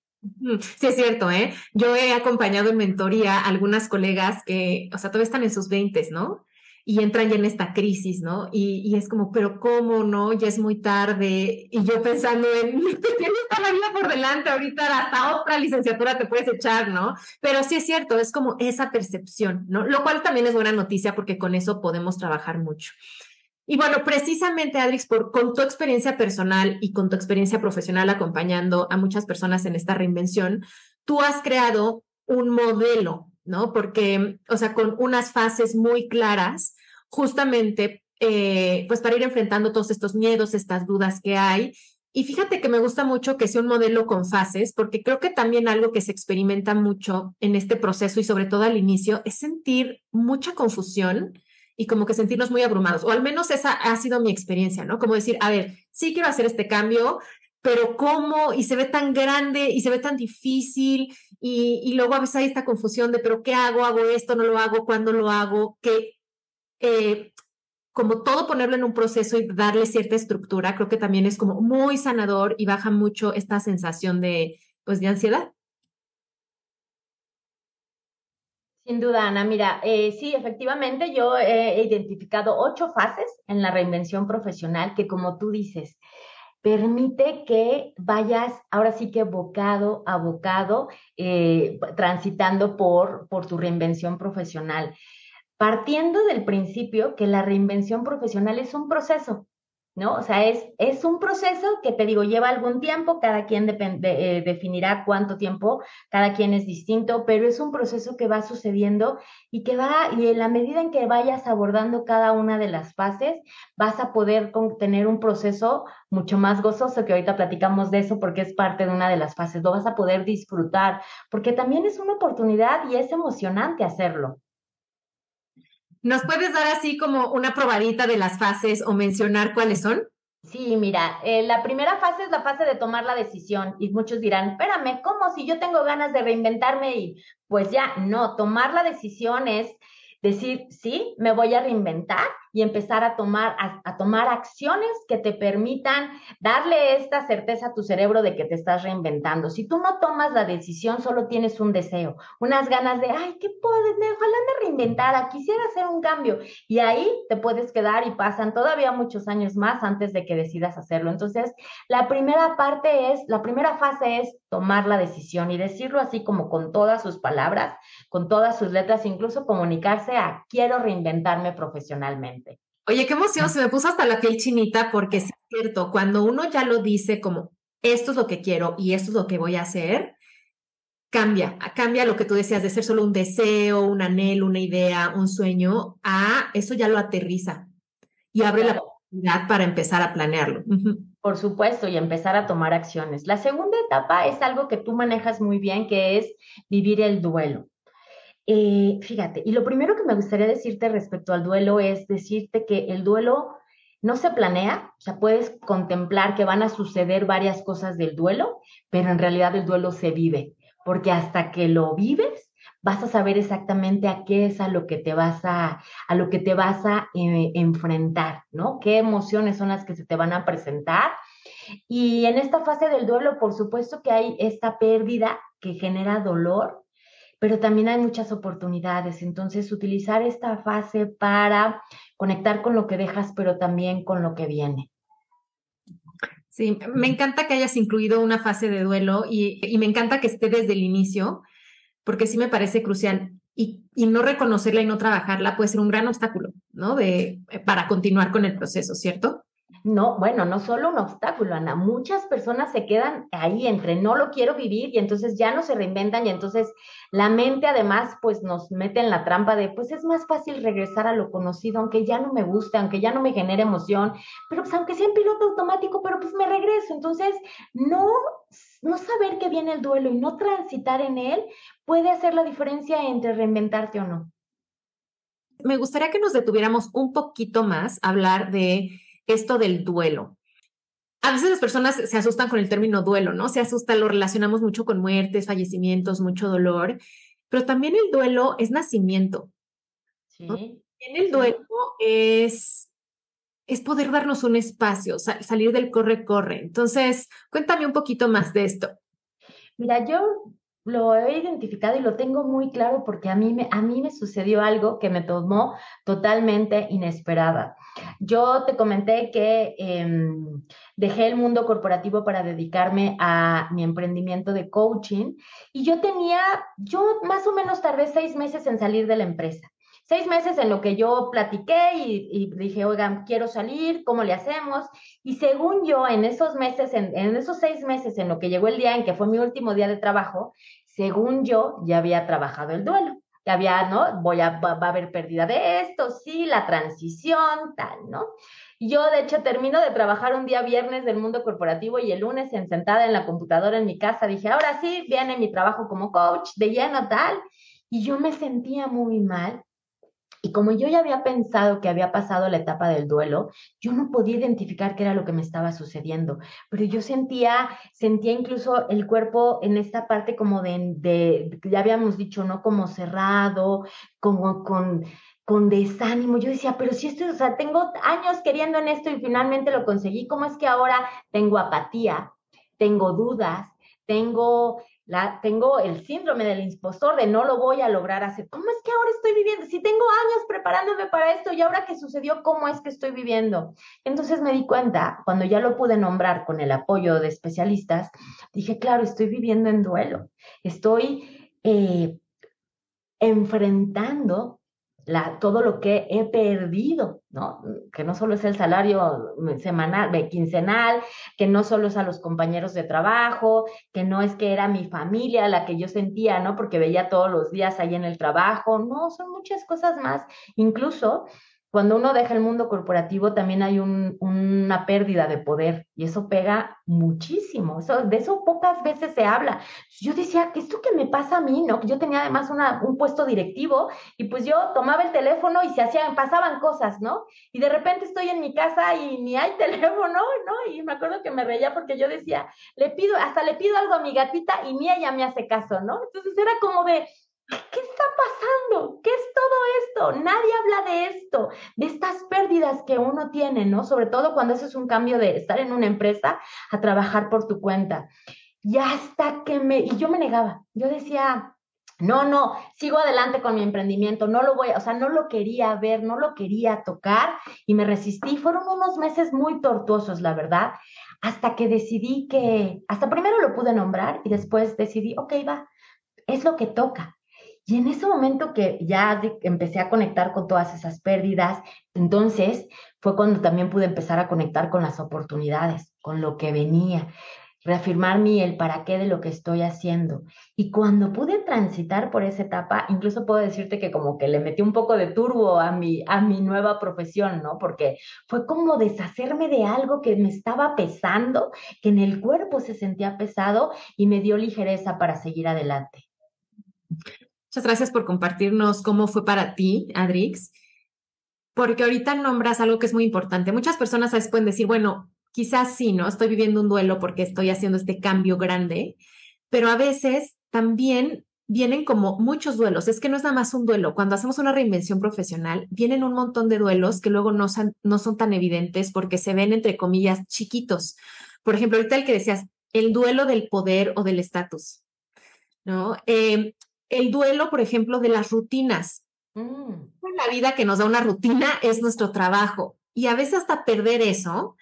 Sí, es cierto, ¿eh? Yo he acompañado en mentoría a algunas colegas que, o sea, todavía están en sus veintes, ¿no? y entran ya en esta crisis, ¿no? Y, y, es como, pero ¿cómo, no? Ya es muy tarde. Y yo pensando en, tienes toda la vida por delante, ahorita hasta otra licenciatura te puedes echar, ¿no? Pero sí es cierto, es como esa percepción, ¿no? Lo cual también es buena noticia porque con eso podemos trabajar mucho. Y bueno, precisamente, Adrix, por, con tu experiencia personal y con tu experiencia profesional acompañando a muchas personas en esta reinvención, tú has creado un modelo ¿no? Porque, o sea, con unas fases muy claras, justamente, eh, pues para ir enfrentando todos estos miedos, estas dudas que hay. Y fíjate que me gusta mucho que sea un modelo con fases, porque creo que también algo que se experimenta mucho en este proceso y sobre todo al inicio es sentir mucha confusión y como que sentirnos muy abrumados, o al menos esa ha sido mi experiencia, ¿no? Como decir, a ver, sí quiero hacer este cambio, pero ¿cómo? Y se ve tan grande y se ve tan difícil y, luego a veces hay esta confusión de, pero ¿qué hago? ¿Hago esto? ¿No lo hago? ¿Cuándo lo hago? Que eh, como todo ponerlo en un proceso y darle cierta estructura, creo que también es como muy sanador y baja mucho esta sensación de, pues, de ansiedad. Sin duda, Ana. Mira, eh, sí, efectivamente, yo he identificado ocho fases en la reinvención profesional que, como tú dices, permite que vayas ahora sí que bocado a bocado eh, transitando por, por tu reinvención profesional. Partiendo del principio que la reinvención profesional es un proceso, ¿no? O sea, es, es un proceso que te digo, lleva algún tiempo, cada quien eh, definirá cuánto tiempo, cada quien es distinto, pero es un proceso que va sucediendo y que va, y en la medida en que vayas abordando cada una de las fases, vas a poder tener un proceso mucho más gozoso, que ahorita platicamos de eso porque es parte de una de las fases, lo vas a poder disfrutar, porque también es una oportunidad y es emocionante hacerlo. ¿Nos puedes dar así como una probadita de las fases o mencionar cuáles son? Sí, mira, eh, la primera fase es la fase de tomar la decisión y muchos dirán, espérame, ¿cómo si yo tengo ganas de reinventarme? Y pues ya, no, tomar la decisión es decir, sí, me voy a reinventar y empezar a tomar, a, tomar acciones que te permitan darle esta certeza a tu cerebro de que te estás reinventando. Si tú no tomas la decisión, solo tienes un deseo, unas ganas de, ay, ¿qué puedo? Ojalá me reinventara, quisiera hacer un cambio. Y ahí te puedes quedar y pasan todavía muchos años más antes de que decidas hacerlo. Entonces, la primera parte es, la primera fase es tomar la decisión y decirlo así como con todas sus palabras, con todas sus letras, incluso comunicarse a quiero reinventarme profesionalmente. Oye, qué emoción, se me puso hasta la piel chinita porque es cierto, cuando uno ya lo dice como esto es lo que quiero y esto es lo que voy a hacer, cambia, cambia lo que tú decías de ser solo un deseo, un anhelo, una idea, un sueño, a eso ya lo aterriza y abre la oportunidad para empezar a planearlo. Por supuesto, y empezar a tomar acciones. La segunda etapa es algo que tú manejas muy bien, que es vivir el duelo. Eh, fíjate, y lo primero que me gustaría decirte respecto al duelo es decirte que el duelo no se planea, o sea, puedes contemplar que van a suceder varias cosas del duelo, pero en realidad el duelo se vive, porque hasta que lo vives, vas a saber exactamente a qué es a lo que te vas a, a lo que te vas a eh, enfrentar, ¿no? ¿Qué emociones son las que se te van a presentar? Y en esta fase del duelo, por supuesto que hay esta pérdida que genera dolor, pero también hay muchas oportunidades. Entonces, utilizar esta fase para conectar con lo que dejas, pero también con lo que viene. Sí, me encanta que hayas incluido una fase de duelo y, me encanta que esté desde el inicio, porque sí me parece crucial. Y, y, no reconocerla y no trabajarla puede ser un gran obstáculo, ¿no? De, para continuar con el proceso, ¿cierto? No, bueno, no solo un obstáculo, Ana. Muchas personas se quedan ahí entre no lo quiero vivir y entonces ya no se reinventan y entonces la mente además pues nos mete en la trampa de pues es más fácil regresar a lo conocido, aunque ya no me guste, aunque ya no me genere emoción, pero pues aunque sea en piloto automático, pero pues me regreso. Entonces, no, no saber que viene el duelo y no transitar en él puede hacer la diferencia entre reinventarte o no. Me gustaría que nos detuviéramos un poquito más a hablar de esto del duelo. A veces las personas se asustan con el término duelo, ¿no? Se asusta, lo relacionamos mucho con muertes, fallecimientos, mucho dolor, pero también el duelo es nacimiento. En el duelo es, es poder darnos un espacio, salir del corre-corre. Entonces, cuéntame un poquito más de esto. Mira, yo lo he identificado y lo tengo muy claro porque a mí me, a mí me sucedió algo que me tomó totalmente inesperada. Yo te comenté que em, dejé el mundo corporativo para dedicarme a mi emprendimiento de coaching y yo tenía, yo más o menos tardé seis meses en salir de la empresa seis meses en lo que yo platiqué y, dije, oigan, quiero salir, ¿cómo le hacemos? Y según yo, en esos meses, en, esos seis meses, en lo que llegó el día en que fue mi último día de trabajo, según yo, ya había trabajado el duelo. Ya había, ¿no? Voy a, va, a haber pérdida de esto, sí, la transición, tal, ¿no? Yo, de hecho, termino de trabajar un día viernes del mundo corporativo y el lunes, sentada en la computadora en mi casa, dije, ahora sí, viene mi trabajo como coach, de lleno, tal. Y yo me sentía muy mal y como yo ya había pensado que había pasado la etapa del duelo, yo no podía identificar qué era lo que me estaba sucediendo, pero yo sentía, sentía incluso el cuerpo en esta parte como de, de ya habíamos dicho, ¿no? Como cerrado, como con, con desánimo. Yo decía, pero si esto, o sea, tengo años queriendo en esto y finalmente lo conseguí, ¿cómo es que ahora tengo apatía, tengo dudas, tengo tengo el síndrome del impostor de no lo voy a lograr hacer. ¿Cómo es que ahora estoy viviendo? Si tengo años preparándome para esto y ahora que sucedió, ¿cómo es que estoy viviendo? Entonces me di cuenta, cuando ya lo pude nombrar con el apoyo de especialistas, dije, claro, estoy viviendo en duelo. Estoy eh, enfrentando todo lo que he perdido, ¿no? Que no solo es el salario semanal, quincenal, que no solo es a los compañeros de trabajo, que no es que era mi familia la que yo sentía, ¿no? Porque veía todos los días ahí en el trabajo, no, son muchas cosas más. Incluso cuando uno deja el mundo corporativo también hay una pérdida de poder y eso pega muchísimo. Eso, de eso pocas veces se habla. Yo decía, ¿qué esto que me pasa a mí? ¿No? Yo tenía además un puesto directivo y pues yo tomaba el teléfono y se hacían, pasaban cosas, ¿no? Y de repente estoy en mi casa y ni hay teléfono, ¿no? Y me acuerdo que me reía porque yo decía, le pido, hasta le pido algo a mi gatita y ni ella me hace caso, ¿no? Entonces era como de, ¿Qué está pasando? ¿Qué es todo esto? Nadie habla de esto, de estas pérdidas que uno tiene, ¿no? Sobre todo cuando eso es un cambio de estar en una empresa a trabajar por tu cuenta. Y hasta que me, y yo me negaba, yo decía, no, no, sigo adelante con mi emprendimiento, no lo voy, o sea, no lo quería ver, no lo quería tocar y me resistí. Fueron unos meses muy tortuosos, la verdad, hasta que decidí que, hasta primero lo pude nombrar y después decidí, ok, va, es lo que toca. Y en ese momento que ya empecé a conectar con todas esas pérdidas, entonces fue cuando también pude empezar a conectar con las oportunidades, con lo que venía, reafirmar mi el para qué de lo que estoy haciendo. Y cuando pude transitar por esa etapa, incluso puedo decirte que como que le metí un poco de turbo a mi, a mi nueva profesión, ¿no? Porque fue como deshacerme de algo que me estaba pesando, que en el cuerpo se sentía pesado y me dio ligereza para seguir adelante. Muchas gracias por compartirnos cómo fue para ti, Adrix, porque ahorita nombras algo que es muy importante. Muchas personas a veces pueden decir, bueno, quizás sí, ¿no? Estoy viviendo un duelo porque estoy haciendo este cambio grande, pero a veces también vienen como muchos duelos. Es que no es nada más un duelo. Cuando hacemos una reinvención profesional, vienen un montón de duelos que luego no son, no son tan evidentes porque se ven, entre comillas, chiquitos. Por ejemplo, ahorita el que decías, el duelo del poder o del estatus. ¿no? Eh, el duelo, por ejemplo, de las rutinas. Mm. La vida que nos da una rutina es nuestro trabajo. Y a veces hasta perder eso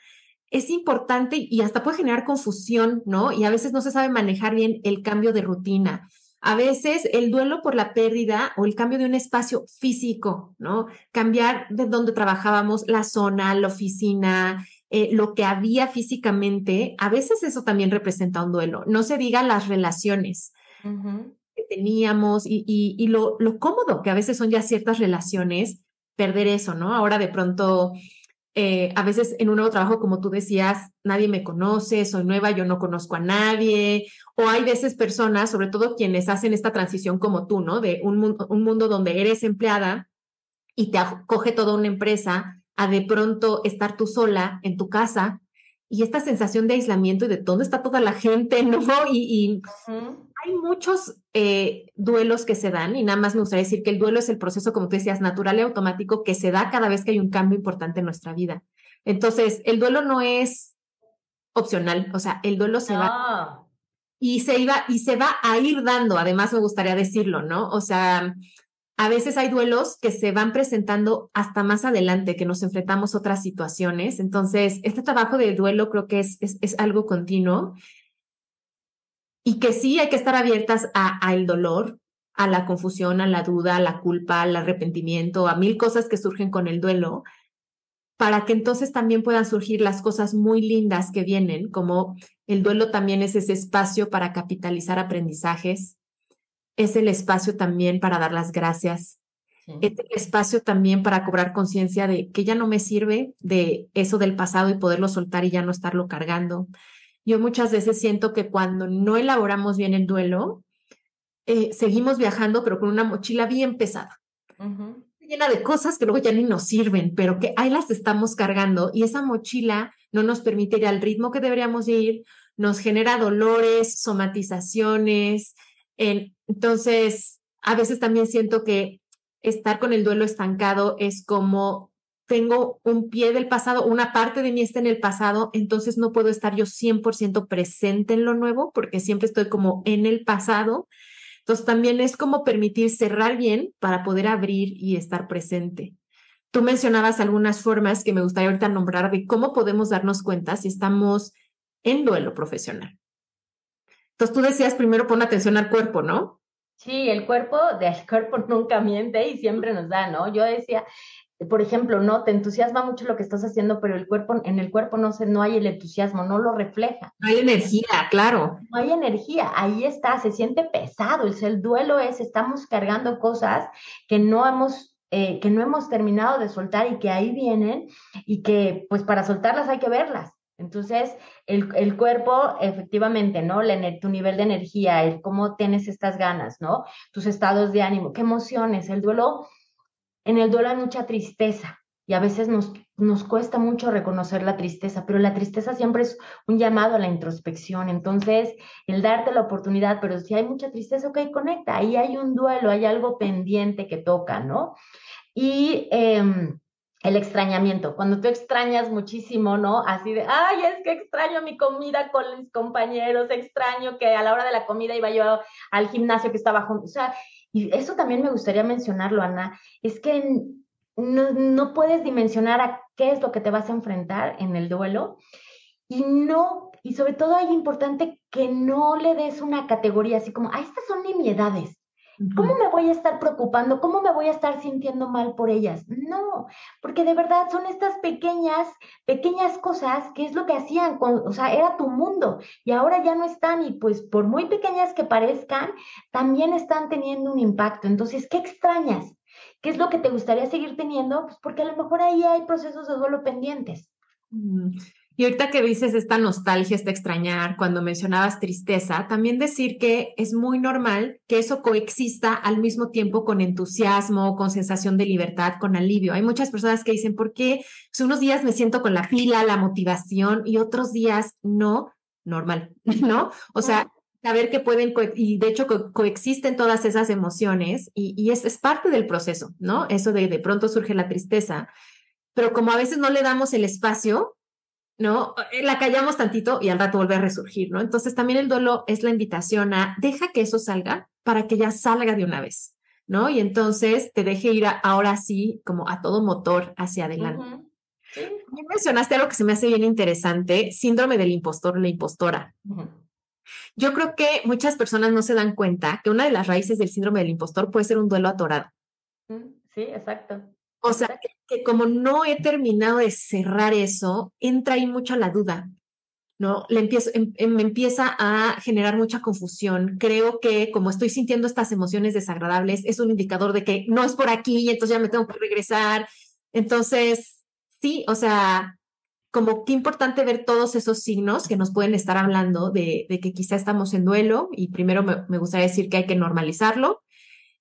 es importante y hasta puede generar confusión, ¿no? Y a veces no se sabe manejar bien el cambio de rutina. A veces el duelo por la pérdida o el cambio de un espacio físico, ¿no? Cambiar de donde trabajábamos, la zona, la oficina, eh, lo que había físicamente, a veces eso también representa un duelo. No se diga las relaciones teníamos y, lo, cómodo que a veces son ya ciertas relaciones, perder eso, ¿no? Ahora de pronto, eh, a veces en un nuevo trabajo, como tú decías, nadie me conoce, soy nueva, yo no conozco a nadie, o hay veces personas, sobre todo quienes hacen esta transición como tú, ¿no? De un, un mundo donde eres empleada y te acoge toda una empresa a de pronto estar tú sola en tu casa y esta sensación de aislamiento y de dónde está toda la gente, ¿no? Y, hay muchos eh, duelos que se dan y nada más me gustaría decir que el duelo es el proceso, como tú decías, natural y automático que se da cada vez que hay un cambio importante en nuestra vida. Entonces, el duelo no es opcional, o sea, el duelo se va y se iba y se va a ir dando, además me gustaría decirlo, ¿no? O sea, a veces hay duelos que se van presentando hasta más adelante, que nos enfrentamos a otras situaciones. Entonces, este trabajo de duelo creo que es, es, es algo continuo y que sí hay que estar abiertas al dolor, a la confusión, a la duda, a la culpa, al arrepentimiento, a mil cosas que surgen con el duelo, para que entonces también puedan surgir las cosas muy lindas que vienen, como el duelo también es ese espacio para capitalizar aprendizajes, es el espacio también para dar las gracias, es el espacio también para cobrar conciencia de que ya no me sirve de eso del pasado y poderlo soltar y ya no estarlo cargando. Yo muchas veces siento que cuando no elaboramos bien el duelo, eh, seguimos viajando, pero con una mochila bien pesada, llena de cosas que luego ya ni nos sirven, pero que ahí las estamos cargando y esa mochila no nos permite ir al ritmo que deberíamos ir, nos genera dolores, somatizaciones. entonces, a veces también siento que estar con el duelo estancado es como tengo un pie del pasado, una parte de mí está en el pasado, entonces no puedo estar yo 100% presente en lo nuevo porque siempre estoy como en el pasado. Entonces también es como permitir cerrar bien para poder abrir y estar presente. Tú mencionabas algunas formas que me gustaría ahorita nombrar de cómo podemos darnos cuenta si estamos en duelo profesional. Entonces tú decías primero pon atención al cuerpo, ¿no? Sí, el cuerpo, del cuerpo nunca miente y siempre nos da, ¿no? Yo decía, por ejemplo, no te entusiasma mucho lo que estás haciendo, pero el cuerpo, en el cuerpo no se, no hay el entusiasmo, no lo refleja. No hay energía, claro. No hay energía, ahí está, se siente pesado. El, el duelo es, estamos cargando cosas que no hemos, eh, que no hemos terminado de soltar y que ahí vienen y que, pues, para soltarlas hay que verlas. Entonces, el, el, cuerpo, efectivamente, ¿no? tu nivel de energía, el cómo tienes estas ganas, ¿no? Tus estados de ánimo, qué emociones. El duelo en el duelo hay mucha tristeza y a veces nos, nos cuesta mucho reconocer la tristeza, pero la tristeza siempre es un llamado a la introspección. Entonces, el darte la oportunidad, pero si hay mucha tristeza, ok, conecta, ahí hay un duelo, hay algo pendiente que toca, ¿no? Y em, el extrañamiento, cuando tú extrañas muchísimo, ¿no? Así de, ay, es que extraño mi comida con mis compañeros, extraño que a la hora de la comida iba yo al gimnasio que estaba junto, o sea, y eso también me gustaría mencionarlo, Ana, es que no, no puedes dimensionar a qué es lo que te vas a enfrentar en el duelo y no, y sobre todo es importante que no le des una categoría así como, ah, estas son nimiedades. ¿Cómo me voy a estar preocupando? ¿Cómo me voy a estar sintiendo mal por ellas? No, porque de verdad son estas pequeñas, pequeñas cosas que es lo que hacían, o sea, era tu mundo y ahora ya no están y pues por muy pequeñas que parezcan, también están teniendo un impacto. Entonces, ¿qué extrañas? ¿Qué es lo que te gustaría seguir teniendo? Pues porque a lo mejor ahí hay procesos de duelo pendientes. Y ahorita que dices esta nostalgia, esta extrañar, cuando mencionabas tristeza, también decir que es muy normal que eso coexista al mismo tiempo con entusiasmo, con sensación de libertad, con alivio. Hay muchas personas que dicen, ¿por qué unos días me siento con la pila, la motivación y otros días no? Normal, ¿no? O sea, saber que pueden, y de hecho coexisten todas esas emociones y, y es, es, parte del proceso, ¿no? Eso de de pronto surge la tristeza, pero como a veces no le damos el espacio, ¿no? La callamos tantito y al rato vuelve a resurgir, ¿no? Entonces también el duelo es la invitación a deja que eso salga para que ya salga de una vez, ¿no? Y entonces te deje ir ahora sí como a todo motor hacia adelante. mencionaste algo que se me hace bien interesante, síndrome del impostor, la impostora. Yo creo que muchas personas no se dan cuenta que una de las raíces del síndrome del impostor puede ser un duelo atorado. Sí, exacto. O sea, que, como no he terminado de cerrar eso, entra ahí mucho la duda, ¿no? Le empiezo, em, em, me empieza a generar mucha confusión. Creo que como estoy sintiendo estas emociones desagradables, es un indicador de que no es por aquí y entonces ya me tengo que regresar. Entonces, sí, o sea, como qué importante ver todos esos signos que nos pueden estar hablando de, de que quizá estamos en duelo y primero me, me gustaría decir que hay que normalizarlo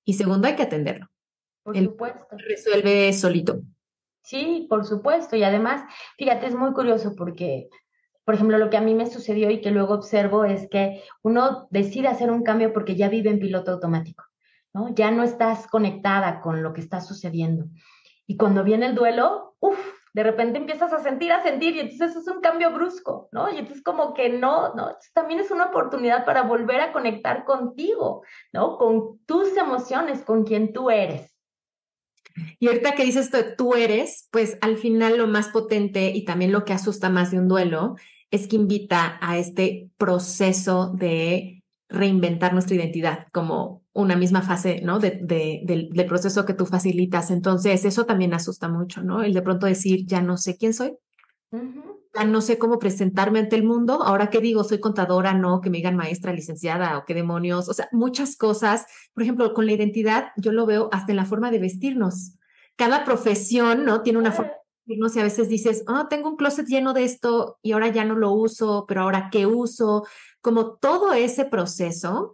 y segundo hay que atenderlo. Por supuesto. Resuelve solito. Sí, por supuesto. Y además, fíjate, es muy curioso porque por ejemplo, lo que a mí me sucedió y que luego observo es que uno decide hacer un cambio porque ya vive en piloto automático, ¿no? Ya no estás conectada con lo que está sucediendo. Y cuando viene el duelo, uff, de repente empiezas a sentir, a sentir, y entonces es un cambio brusco, ¿no? Y entonces como que no, ¿no? también es una oportunidad para volver a conectar contigo, ¿no? Con tus emociones, con quien tú eres. Y ahorita que dices esto tú eres, pues al final lo más potente y también lo que asusta más de un duelo es que invita a este proceso de reinventar nuestra identidad como una misma fase, ¿no? De, del, proceso que tú facilitas. Entonces, eso también asusta mucho, ¿no? El de pronto decir, ya no sé quién soy, no sé cómo presentarme ante el mundo. Ahora, ¿qué digo? Soy contadora, no, que me digan maestra, licenciada o qué demonios. O sea, muchas cosas. Por ejemplo, con la identidad, yo lo veo hasta en la forma de vestirnos. Cada profesión, ¿no? Tiene una forma de vestirnos y a veces dices, oh, tengo un closet lleno de esto y ahora ya no lo uso, pero ahora qué uso. Como todo ese proceso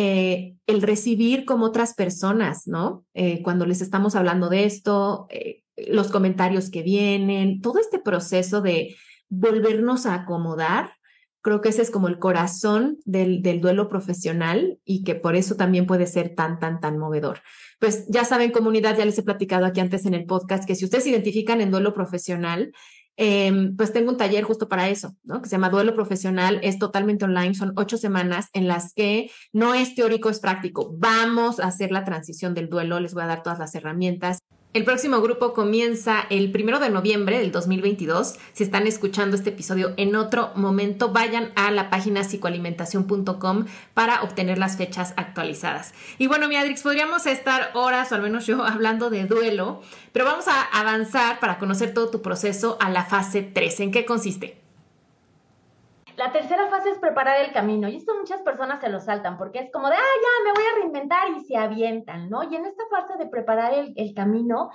eh, el recibir como otras personas, ¿no? Eh, cuando les estamos hablando de esto, eh, los comentarios que vienen, todo este proceso de volvernos a acomodar, creo que ese es como el corazón del, del duelo profesional y que por eso también puede ser tan, tan, tan movedor. Pues ya saben, comunidad, ya les he platicado aquí antes en el podcast que si ustedes se identifican en duelo profesional, Em, pues tengo un taller justo para eso, ¿no? Que se llama Duelo Profesional, es totalmente online, son ocho semanas en las que no es teórico, es práctico. Vamos a hacer la transición del duelo, les voy a dar todas las herramientas. El próximo grupo comienza el primero de noviembre del 2022. Si están escuchando este episodio en otro momento, vayan a la página psicoalimentación.com para obtener las fechas actualizadas. Y bueno, mi Adrix, podríamos estar horas, o al menos yo, hablando de duelo, pero vamos a avanzar para conocer todo tu proceso a la fase 3. ¿En qué consiste? La tercera fase es preparar el camino y esto muchas personas se lo saltan porque es como de, ah, ya, me voy a reinventar y se avientan, ¿no? Y en esta fase de preparar el, camino,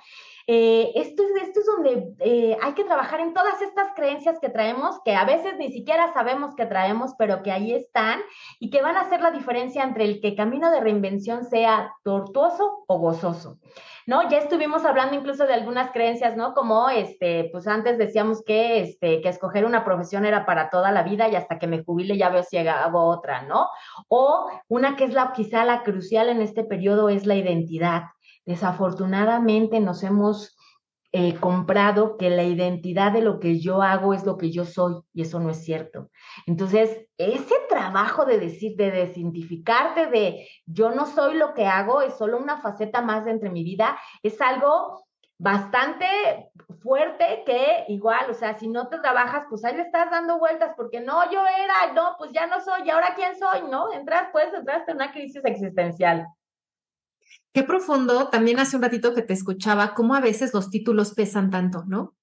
eh, esto, es, esto es donde eh, hay que trabajar en todas estas creencias que traemos, que a veces ni siquiera sabemos que traemos, pero que ahí están y que van a hacer la diferencia entre el que camino de reinvención sea tortuoso o gozoso. ¿no? Ya estuvimos hablando incluso de algunas creencias, ¿no? Como, este, pues antes decíamos que, este, que escoger una profesión era para toda la vida y hasta que me jubile ya veo si hago otra, ¿no? O una que es la, quizá la crucial en este periodo es la identidad. Desafortunadamente nos hemos eh, comprado que la identidad de lo que yo hago es lo que yo soy y eso no es cierto. Entonces, ese trabajo de decir, de desidentificarte de yo no soy lo que hago, es solo una faceta más de entre mi vida, es algo bastante fuerte que igual, o sea, si no te trabajas, pues ahí le estás dando vueltas porque no, yo era, no, pues ya no soy, y ahora quién soy, ¿no? Entras, puedes entrar en una crisis existencial. Qué profundo, también hace un ratito que te escuchaba, cómo a veces los títulos pesan tanto, ¿no?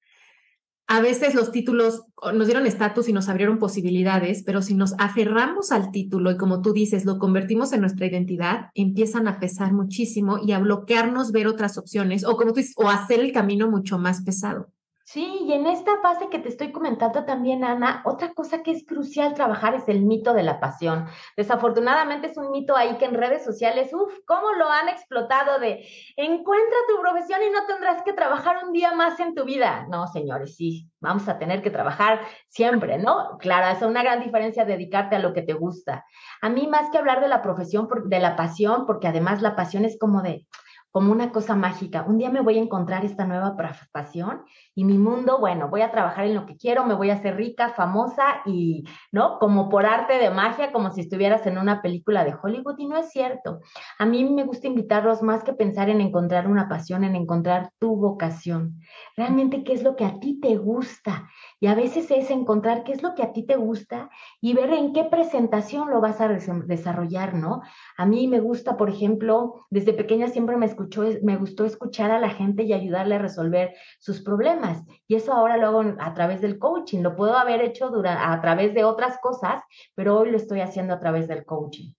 A veces los títulos nos dieron estatus y nos abrieron posibilidades, pero si nos aferramos al título y como tú dices, lo convertimos en nuestra identidad, empiezan a pesar muchísimo y a bloquearnos ver otras opciones o como tú dices, o hacer el camino mucho más pesado. Sí, y en esta fase que te estoy comentando también, Ana, otra cosa que es crucial trabajar es el mito de la pasión. Desafortunadamente es un mito ahí que en redes sociales, uff, cómo lo han explotado de encuentra tu profesión y no tendrás que trabajar un día más en tu vida. No, señores, sí, vamos a tener que trabajar siempre, ¿no? Claro, es una gran diferencia dedicarte a lo que te gusta. A mí más que hablar de la profesión, de la pasión, porque además la pasión es como de como una cosa mágica. Un día me voy a encontrar esta nueva pasión y mi mundo, bueno, voy a trabajar en lo que quiero, me voy a hacer rica, famosa y, ¿no? Como por arte de magia, como si estuvieras en una película de Hollywood y no es cierto. A mí me gusta invitarlos más que pensar en encontrar una pasión, en encontrar tu vocación. Realmente, ¿qué es lo que a ti te gusta? Y a veces es encontrar qué es lo que a ti te gusta y ver en qué presentación lo vas a desarrollar, ¿no? A mí me gusta, por ejemplo, desde pequeña siempre me escuchó, me gustó escuchar a la gente y ayudarle a resolver sus problemas. Y eso ahora lo hago a través del coaching. Lo puedo haber hecho a través de otras cosas, pero hoy lo estoy haciendo a través del coaching.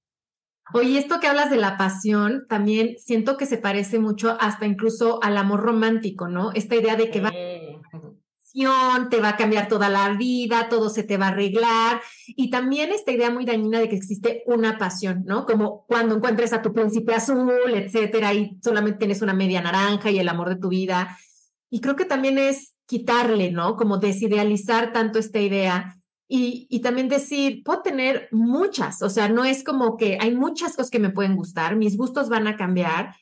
Oye, esto que hablas de la pasión, también siento que se parece mucho hasta incluso al amor romántico, ¿no? Esta idea de que va te va a cambiar toda la vida, todo se te va a arreglar. Y también esta idea muy dañina de que existe una pasión, ¿no? Como cuando encuentres a tu príncipe azul, etcétera, y solamente tienes una media naranja y el amor de tu vida. Y creo que también es quitarle, ¿no? Como desidealizar tanto esta idea y, y, también decir, puedo tener muchas, o sea, no es como que hay muchas cosas que me pueden gustar, mis gustos van a cambiar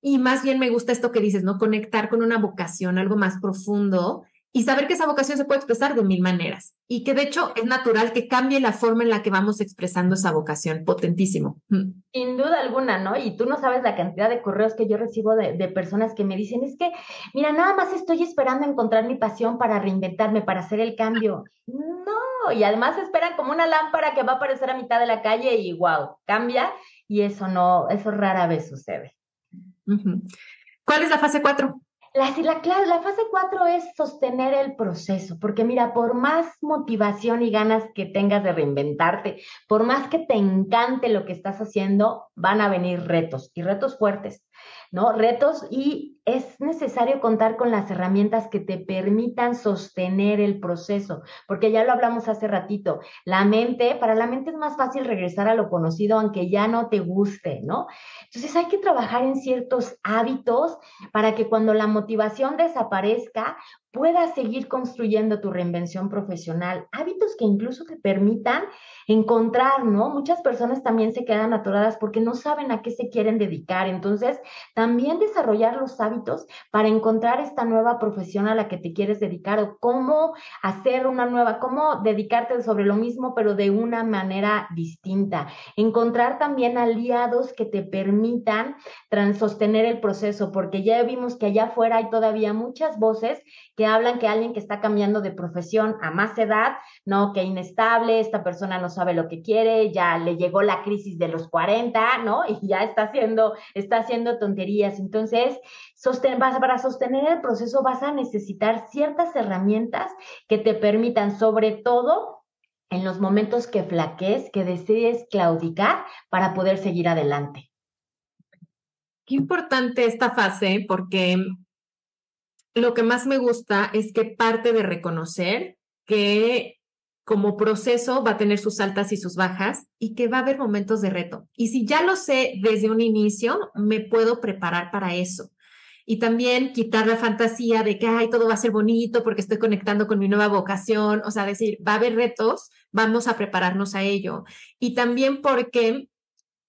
y más bien me gusta esto que dices, ¿no? Conectar con una vocación, algo más profundo y saber que esa vocación se puede expresar de mil maneras y que de hecho es natural que cambie la forma en la que vamos expresando esa vocación, potentísimo. Sin duda alguna, ¿no? Y tú no sabes la cantidad de correos que yo recibo de, de, personas que me dicen, es que, mira, nada más estoy esperando encontrar mi pasión para reinventarme, para hacer el cambio. No, y además esperan como una lámpara que va a aparecer a mitad de la calle y wow, cambia y eso no, eso rara vez sucede. ¿Cuál es la fase 4? La, la, la fase 4 es sostener el proceso, porque mira, por más motivación y ganas que tengas de reinventarte, por más que te encante lo que estás haciendo, van a venir retos y retos fuertes, ¿no? Retos y es necesario contar con las herramientas que te permitan sostener el proceso, porque ya lo hablamos hace ratito, la mente, para la mente es más fácil regresar a lo conocido aunque ya no te guste, ¿no? Entonces hay que trabajar en ciertos hábitos para que cuando la motivación desaparezca, puedas seguir construyendo tu reinvención profesional, hábitos que incluso te permitan encontrar, ¿no? Muchas personas también se quedan atoradas porque no saben a qué se quieren dedicar. Entonces, también desarrollar los hábitos para encontrar esta nueva profesión a la que te quieres dedicar o cómo hacer una nueva, cómo dedicarte sobre lo mismo, pero de una manera distinta. Encontrar también aliados que te permitan sostener el proceso, porque ya vimos que allá afuera hay todavía muchas voces que hablan que alguien que está cambiando de profesión a más edad, no, que inestable, esta persona no sabe lo que quiere, ya le llegó la crisis de los 40, ¿no? Y ya está haciendo, está haciendo tonterías. Entonces, para sostener el proceso vas a necesitar ciertas herramientas que te permitan, sobre todo, en los momentos que flaquees, que decides claudicar para poder seguir adelante. Qué importante esta fase porque lo que más me gusta es que parte de reconocer que como proceso va a tener sus altas y sus bajas y que va a haber momentos de reto. Y si ya lo sé desde un inicio, me puedo preparar para eso. Y también quitar la fantasía de que, ay, todo va a ser bonito porque estoy conectando con mi nueva vocación. O sea, decir, va a haber retos, vamos a prepararnos a ello. Y también porque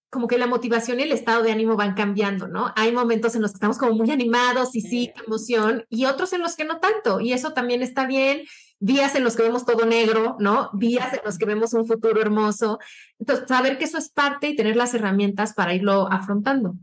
como que la motivación y el estado de ánimo van cambiando, ¿no? Hay momentos en los que estamos como muy animados y sí, emoción, y otros en los que no tanto, y eso también está bien. Días en los que vemos todo negro, ¿no? Días en los que vemos un futuro hermoso. Entonces, saber que eso es parte y tener las herramientas para irlo afrontando.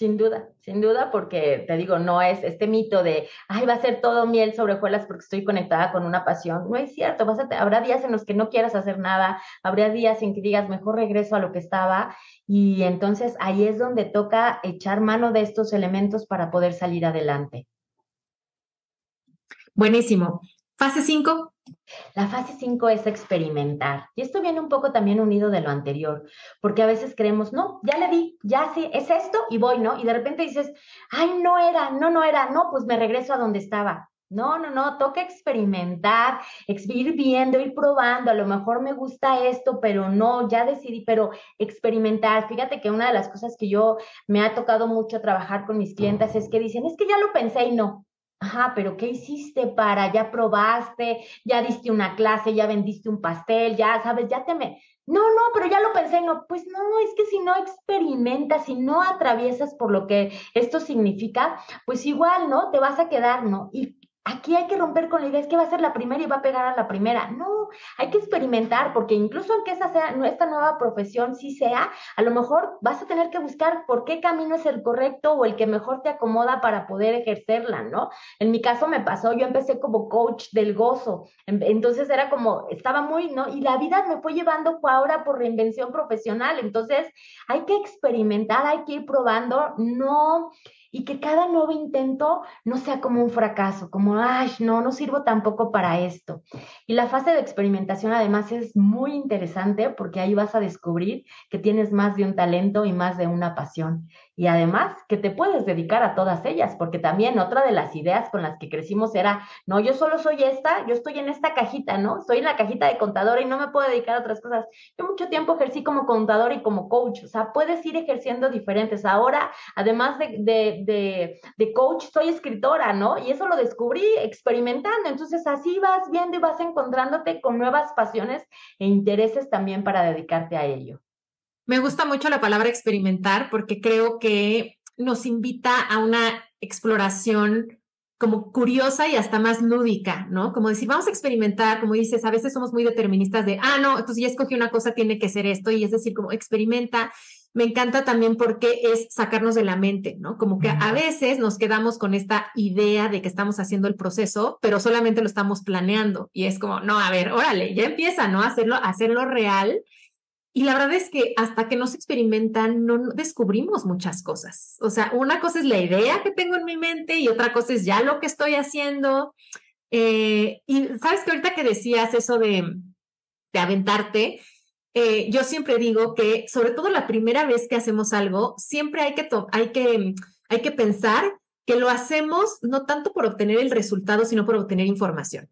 Sin duda, sin duda, porque te digo, no es este mito de, ay, va a ser todo miel sobre hojuelas porque estoy conectada con una pasión. No es cierto, vas a, habrá días en los que no quieras hacer nada, habrá días en que digas, mejor regreso a lo que estaba. Y entonces ahí es donde toca echar mano de estos elementos para poder salir adelante. Buenísimo. Fase 5. La fase 5 es experimentar. Y esto viene un poco también unido de lo anterior, porque a veces creemos, no, ya le di, ya sí, es esto y voy, ¿no? Y de repente dices, ay, no era, no, no era, no, pues me regreso a donde estaba. No, no, no, toca experimentar, ir viendo, ir probando, a lo mejor me gusta esto, pero no, ya decidí, pero experimentar. Fíjate que una de las cosas que yo me ha tocado mucho trabajar con mis clientes es que dicen, es que ya lo pensé y no. Ajá, pero ¿qué hiciste para? Ya probaste, ya diste una clase, ya vendiste un pastel, ya sabes, ya te me... No, no, pero ya lo pensé, no, pues no, es que si no experimentas, si no atraviesas por lo que esto significa, pues igual, ¿no? Te vas a quedar, ¿no? Y Aquí hay que romper con la idea, es que va a ser la primera y va a pegar a la primera. No, hay que experimentar, porque incluso aunque esa sea nuestra nueva profesión, sí sea, a lo mejor vas a tener que buscar por qué camino es el correcto o el que mejor te acomoda para poder ejercerla, ¿no? En mi caso me pasó, yo empecé como coach del gozo, entonces era como, estaba muy, ¿no? Y la vida me fue llevando ahora por reinvención profesional, entonces hay que experimentar, hay que ir probando, no y que cada nuevo intento no sea como un fracaso, como, ay, no, no sirvo tampoco para esto. Y la fase de experimentación además es muy interesante porque ahí vas a descubrir que tienes más de un talento y más de una pasión. Y además que te puedes dedicar a todas ellas, porque también otra de las ideas con las que crecimos era, no, yo solo soy esta, yo estoy en esta cajita, ¿no? Estoy en la cajita de contadora y no me puedo dedicar a otras cosas. Yo mucho tiempo ejercí como contador y como coach, o sea, puedes ir ejerciendo diferentes. Ahora, además de, de, de, de coach, soy escritora, ¿no? Y eso lo descubrí experimentando. Entonces, así vas viendo y vas encontrándote con nuevas pasiones e intereses también para dedicarte a ello. Me gusta mucho la palabra experimentar porque creo que nos invita a una exploración como curiosa y hasta más lúdica, ¿no? Como decir, vamos a experimentar, como dices, a veces somos muy deterministas de, ah, no, entonces ya escogí una cosa, tiene que ser esto, y es decir, como experimenta. Me encanta también porque es sacarnos de la mente, ¿no? Como que a veces nos quedamos con esta idea de que estamos haciendo el proceso, pero solamente lo estamos planeando. Y es como, no, a ver, órale, ya empieza, ¿no? hacerlo, hacerlo real y la verdad es que hasta que no se experimentan, no descubrimos muchas cosas. O sea, una cosa es la idea que tengo en mi mente y otra cosa es ya lo que estoy haciendo. Eh, y sabes que ahorita que decías eso de, de aventarte, eh, yo siempre digo que sobre todo la primera vez que hacemos algo, siempre hay que, hay que, hay que pensar que lo hacemos no tanto por obtener el resultado, sino por obtener información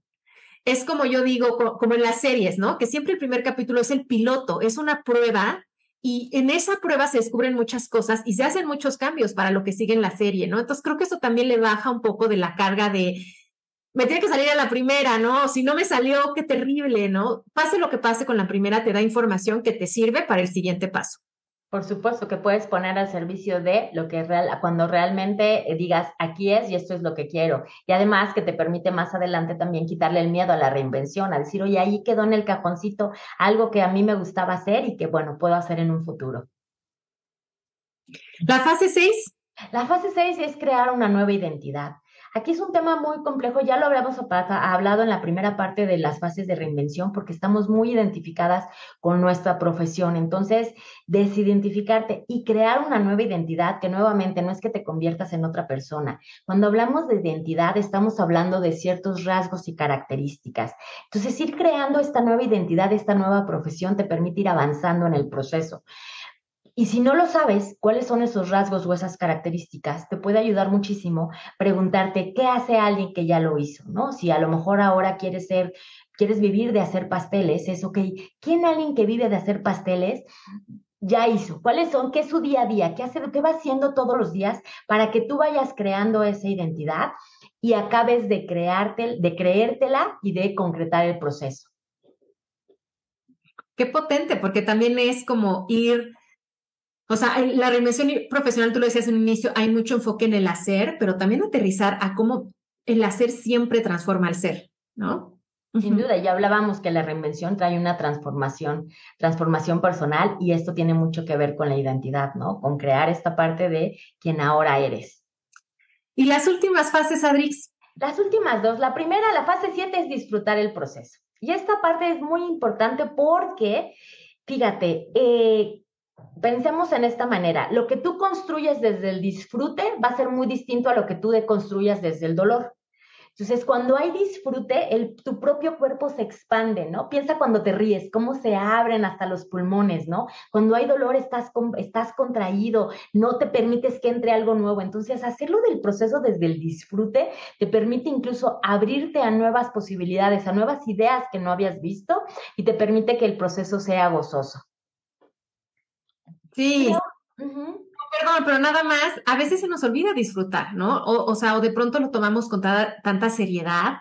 es como yo digo, como en las series, ¿no? Que siempre el primer capítulo es el piloto, es una prueba y en esa prueba se descubren muchas cosas y se hacen muchos cambios para lo que sigue en la serie, ¿no? Entonces creo que eso también le baja un poco de la carga de, me tiene que salir a la primera, ¿no? Si no me salió, qué terrible, ¿no? Pase lo que pase con la primera, te da información que te sirve para el siguiente paso. Por supuesto que puedes poner al servicio de lo que es real, cuando realmente eh, digas, aquí es y esto es lo que quiero. Y además que te permite más adelante también quitarle el miedo a la reinvención, a decir, oye, ahí quedó en el cajoncito algo que a mí me gustaba hacer y que, bueno, puedo hacer en un futuro. La fase 6. La fase 6 es crear una nueva identidad. Aquí es un tema muy complejo, ya lo habíamos hablado en la primera parte de las fases de reinvención, porque estamos muy identificadas con nuestra profesión. Entonces, desidentificarte y crear una nueva identidad, que nuevamente no es que te conviertas en otra persona. Cuando hablamos de identidad, estamos hablando de ciertos rasgos y características. Entonces, ir creando esta nueva identidad, esta nueva profesión, te permite ir avanzando en el proceso. Y si no lo sabes, cuáles son esos rasgos o esas características, te puede ayudar muchísimo preguntarte qué hace alguien que ya lo hizo, ¿no? Si a lo mejor ahora quieres ser, quieres vivir de hacer pasteles, es ok, ¿quién alguien que vive de hacer pasteles ya hizo? ¿Cuáles son? ¿Qué es su día a día? ¿Qué hace? ¿Qué va haciendo todos los días para que tú vayas creando esa identidad y acabes de crearte, de creértela y de concretar el proceso? Qué potente, porque también es como ir o sea, la reinvención profesional, tú lo decías en un inicio, hay mucho enfoque en el hacer, pero también aterrizar a cómo el hacer siempre transforma al ser, ¿no? Sin duda, ya hablábamos que la reinvención trae una transformación, transformación personal y esto tiene mucho que ver con la identidad, ¿no? Con crear esta parte de quien ahora eres. ¿Y las últimas fases, Adrix? Las últimas dos. La primera, la fase 7, es disfrutar el proceso. Y esta parte es muy importante porque, fíjate, eh, pensemos en esta manera, lo que tú construyes desde el disfrute va a ser muy distinto a lo que tú deconstruyas desde el dolor. Entonces, cuando hay disfrute, tu propio cuerpo se expande, ¿no? Piensa cuando te ríes, cómo se abren hasta los pulmones, ¿no? Cuando hay dolor, estás, estás contraído, no te permites que entre algo nuevo. Entonces, hacerlo del proceso desde el disfrute te permite incluso abrirte a nuevas posibilidades, a nuevas ideas que no habías visto y te permite que el proceso sea gozoso. Sí. Perdón, pero nada más, a veces se nos olvida disfrutar, ¿no? O, sea, o de pronto lo tomamos con tanta seriedad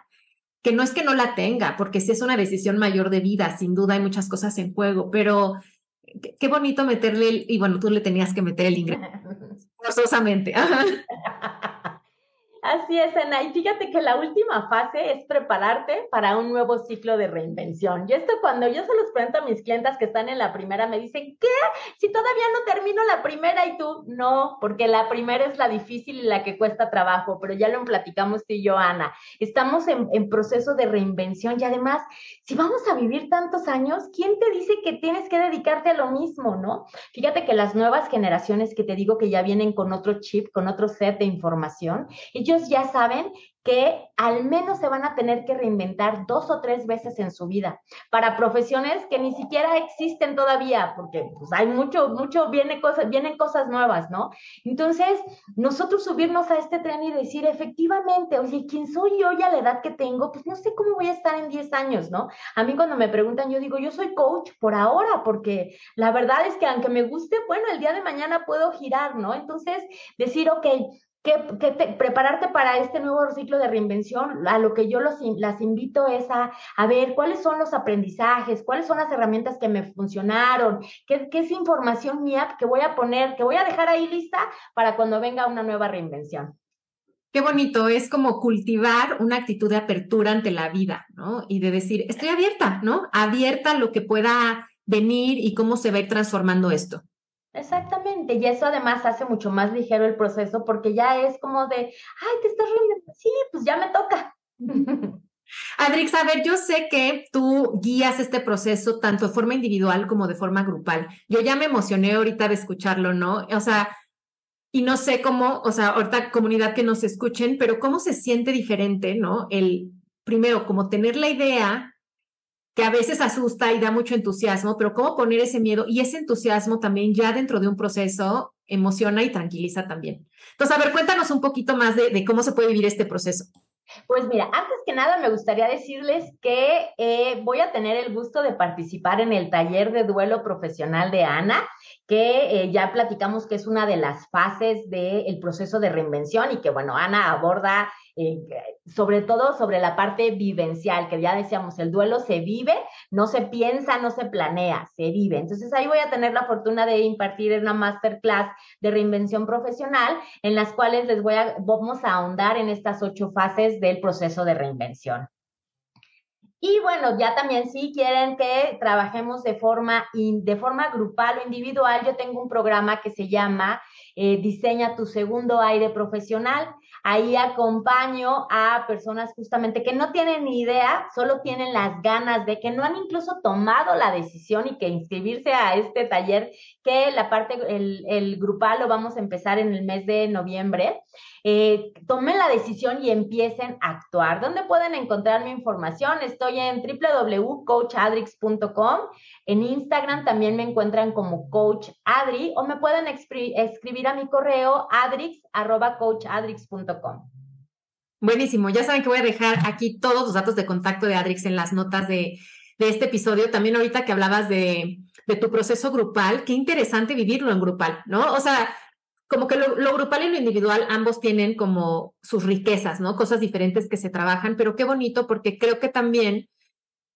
que no es que no la tenga, porque si es una decisión mayor de vida, sin duda hay muchas cosas en juego, pero qué, bonito meterle, y bueno, tú le tenías que meter el ingreso forzosamente. Así es, Ana. Y fíjate que la última fase es prepararte para un nuevo ciclo de reinvención. Y esto cuando yo se los pregunto a mis clientas que están en la primera, me dicen, ¿qué? Si todavía no termino la primera y tú, no, porque la primera es la difícil y la que cuesta trabajo, pero ya lo platicamos tú y yo, Ana. Estamos en, en proceso de reinvención y además, si vamos a vivir tantos años, ¿quién te dice que tienes que dedicarte a lo mismo, no? Fíjate que las nuevas generaciones que te digo que ya vienen con otro chip, con otro set de información, ellos ya saben que al menos se van a tener que reinventar dos o tres veces en su vida para profesiones que ni siquiera existen todavía, porque pues, hay mucho, mucho, viene cosas, vienen cosas nuevas, ¿no? Entonces, nosotros subirnos a este tren y decir, efectivamente, oye, ¿quién soy yo y a la edad que tengo? Pues no sé cómo voy a estar en 10 años, ¿no? A mí cuando me preguntan, yo digo, yo soy coach por ahora, porque la verdad es que aunque me guste, bueno, el día de mañana puedo girar, ¿no? Entonces, decir, ok, que, prepararte para este nuevo ciclo de reinvención, a lo que yo los, las invito es a, a, ver cuáles son los aprendizajes, cuáles son las herramientas que me funcionaron, qué, qué es información mía que voy a poner, que voy a dejar ahí lista para cuando venga una nueva reinvención. Qué bonito, es como cultivar una actitud de apertura ante la vida, ¿no? Y de decir, estoy abierta, ¿no? Abierta a lo que pueda venir y cómo se va a ir transformando esto. Exactamente, y eso además hace mucho más ligero el proceso porque ya es como de, ay, te estás riendo, sí, pues ya me toca. Adrix, a ver, yo sé que tú guías este proceso tanto de forma individual como de forma grupal. Yo ya me emocioné ahorita de escucharlo, ¿no? O sea, y no sé cómo, o sea, ahorita comunidad que nos escuchen, pero cómo se siente diferente, ¿no? El, primero, como tener la idea que a veces asusta y da mucho entusiasmo, pero cómo poner ese miedo y ese entusiasmo también ya dentro de un proceso emociona y tranquiliza también. Entonces, a ver, cuéntanos un poquito más de, cómo se puede vivir este proceso. Pues mira, antes que nada me gustaría decirles que eh, voy a tener el gusto de participar en el taller de duelo profesional de Ana que eh, ya platicamos que es una de las fases del proceso de reinvención y que, bueno, Ana aborda eh, sobre todo sobre la parte vivencial, que ya decíamos, el duelo se vive, no se piensa, no se planea, se vive. Entonces ahí voy a tener la fortuna de impartir una masterclass de reinvención profesional en las cuales les voy a, vamos a ahondar en estas ocho fases del proceso de reinvención. Y bueno, ya también si quieren que trabajemos de forma, de forma grupal o individual, yo tengo un programa que se llama eh, Diseña tu segundo aire profesional. Ahí acompaño a personas justamente que no tienen ni idea, solo tienen las ganas de que no han incluso tomado la decisión y que inscribirse a este taller, que la parte, el, el grupal lo vamos a empezar en el mes de noviembre. Eh, tomen la decisión y empiecen a actuar. ¿Dónde pueden encontrar mi información? Estoy en www.coachadrix.com. En Instagram también me encuentran como Coach Adri o me pueden escribir a mi correo adrix.coachadrix.com. Buenísimo. Ya saben que voy a dejar aquí todos los datos de contacto de Adrix en las notas de, este episodio. También ahorita que hablabas de, de tu proceso grupal, qué interesante vivirlo en grupal, ¿no? O sea, como que lo, grupal y lo individual ambos tienen como sus riquezas, ¿no? Cosas diferentes que se trabajan, pero qué bonito porque creo que también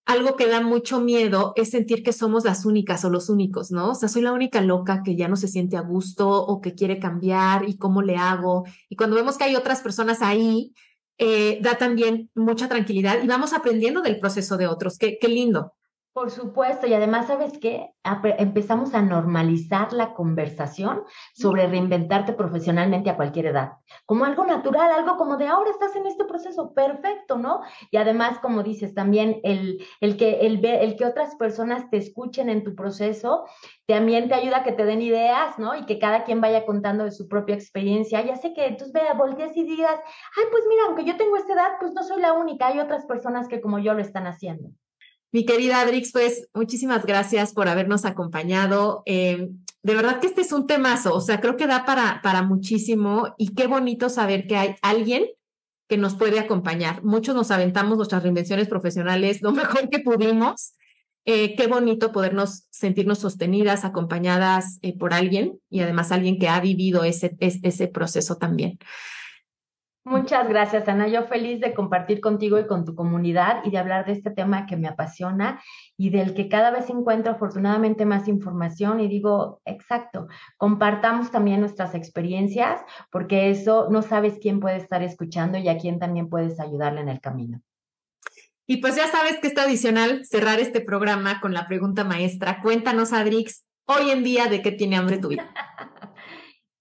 algo que da mucho miedo es sentir que somos las únicas o los únicos, ¿no? O sea, soy la única loca que ya no se siente a gusto o que quiere cambiar y cómo le hago. Y cuando vemos que hay otras personas ahí, eh, da también mucha tranquilidad y vamos aprendiendo del proceso de otros. Qué, qué lindo. Por supuesto, y además, ¿sabes qué? Empezamos a normalizar la conversación sobre reinventarte profesionalmente a cualquier edad, como algo natural, algo como de ahora estás en este proceso, perfecto, ¿no? Y además, como dices, también el, el, que, el, el que otras personas te escuchen en tu proceso, también te ayuda a que te den ideas, ¿no? Y que cada quien vaya contando de su propia experiencia. Ya sé que entonces vea, voltees y digas, ay, pues mira, aunque yo tengo esta edad, pues no soy la única, hay otras personas que como yo lo están haciendo. Mi querida Adrix, pues muchísimas gracias por habernos acompañado. Eh, de verdad que este es un temazo, o sea, creo que da para, para muchísimo y qué bonito saber que hay alguien que nos puede acompañar. Muchos nos aventamos nuestras reinvenciones profesionales lo mejor que pudimos. Eh, qué bonito podernos sentirnos sostenidas, acompañadas eh, por alguien y además alguien que ha vivido ese, ese proceso también. Muchas gracias, Ana. Yo feliz de compartir contigo y con tu comunidad y de hablar de este tema que me apasiona y del que cada vez encuentro afortunadamente más información y digo, exacto, compartamos también nuestras experiencias porque eso no sabes quién puede estar escuchando y a quién también puedes ayudarle en el camino. Y pues ya sabes que es tradicional cerrar este programa con la pregunta maestra. Cuéntanos, Adrix, hoy en día de qué tiene hambre tu vida.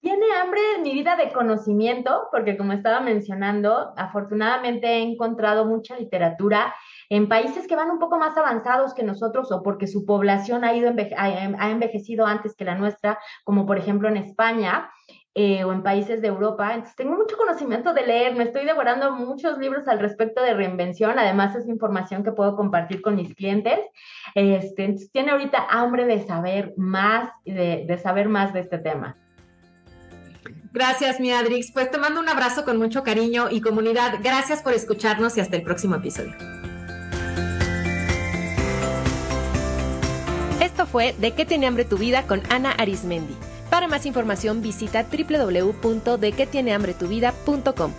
Tiene hambre en mi vida de conocimiento, porque como estaba mencionando, afortunadamente he encontrado mucha literatura en países que van un poco más avanzados que nosotros o porque su población ha, ido ha envejecido antes que la nuestra, como por ejemplo en España. eh, o en países de Europa. Entonces tengo mucho conocimiento de leer, me estoy devorando muchos libros al respecto de reinvención, además es información que puedo compartir con mis clientes. Este, entonces tiene ahorita hambre de saber más, de, de saber más de este tema. Gracias, mi Adrix. Pues te mando un abrazo con mucho cariño y comunidad. Gracias por escucharnos y hasta el próximo episodio. Esto fue De qué tiene hambre tu vida con Ana Arismendi. Para más información visita www.dequetienehambretuvida.com.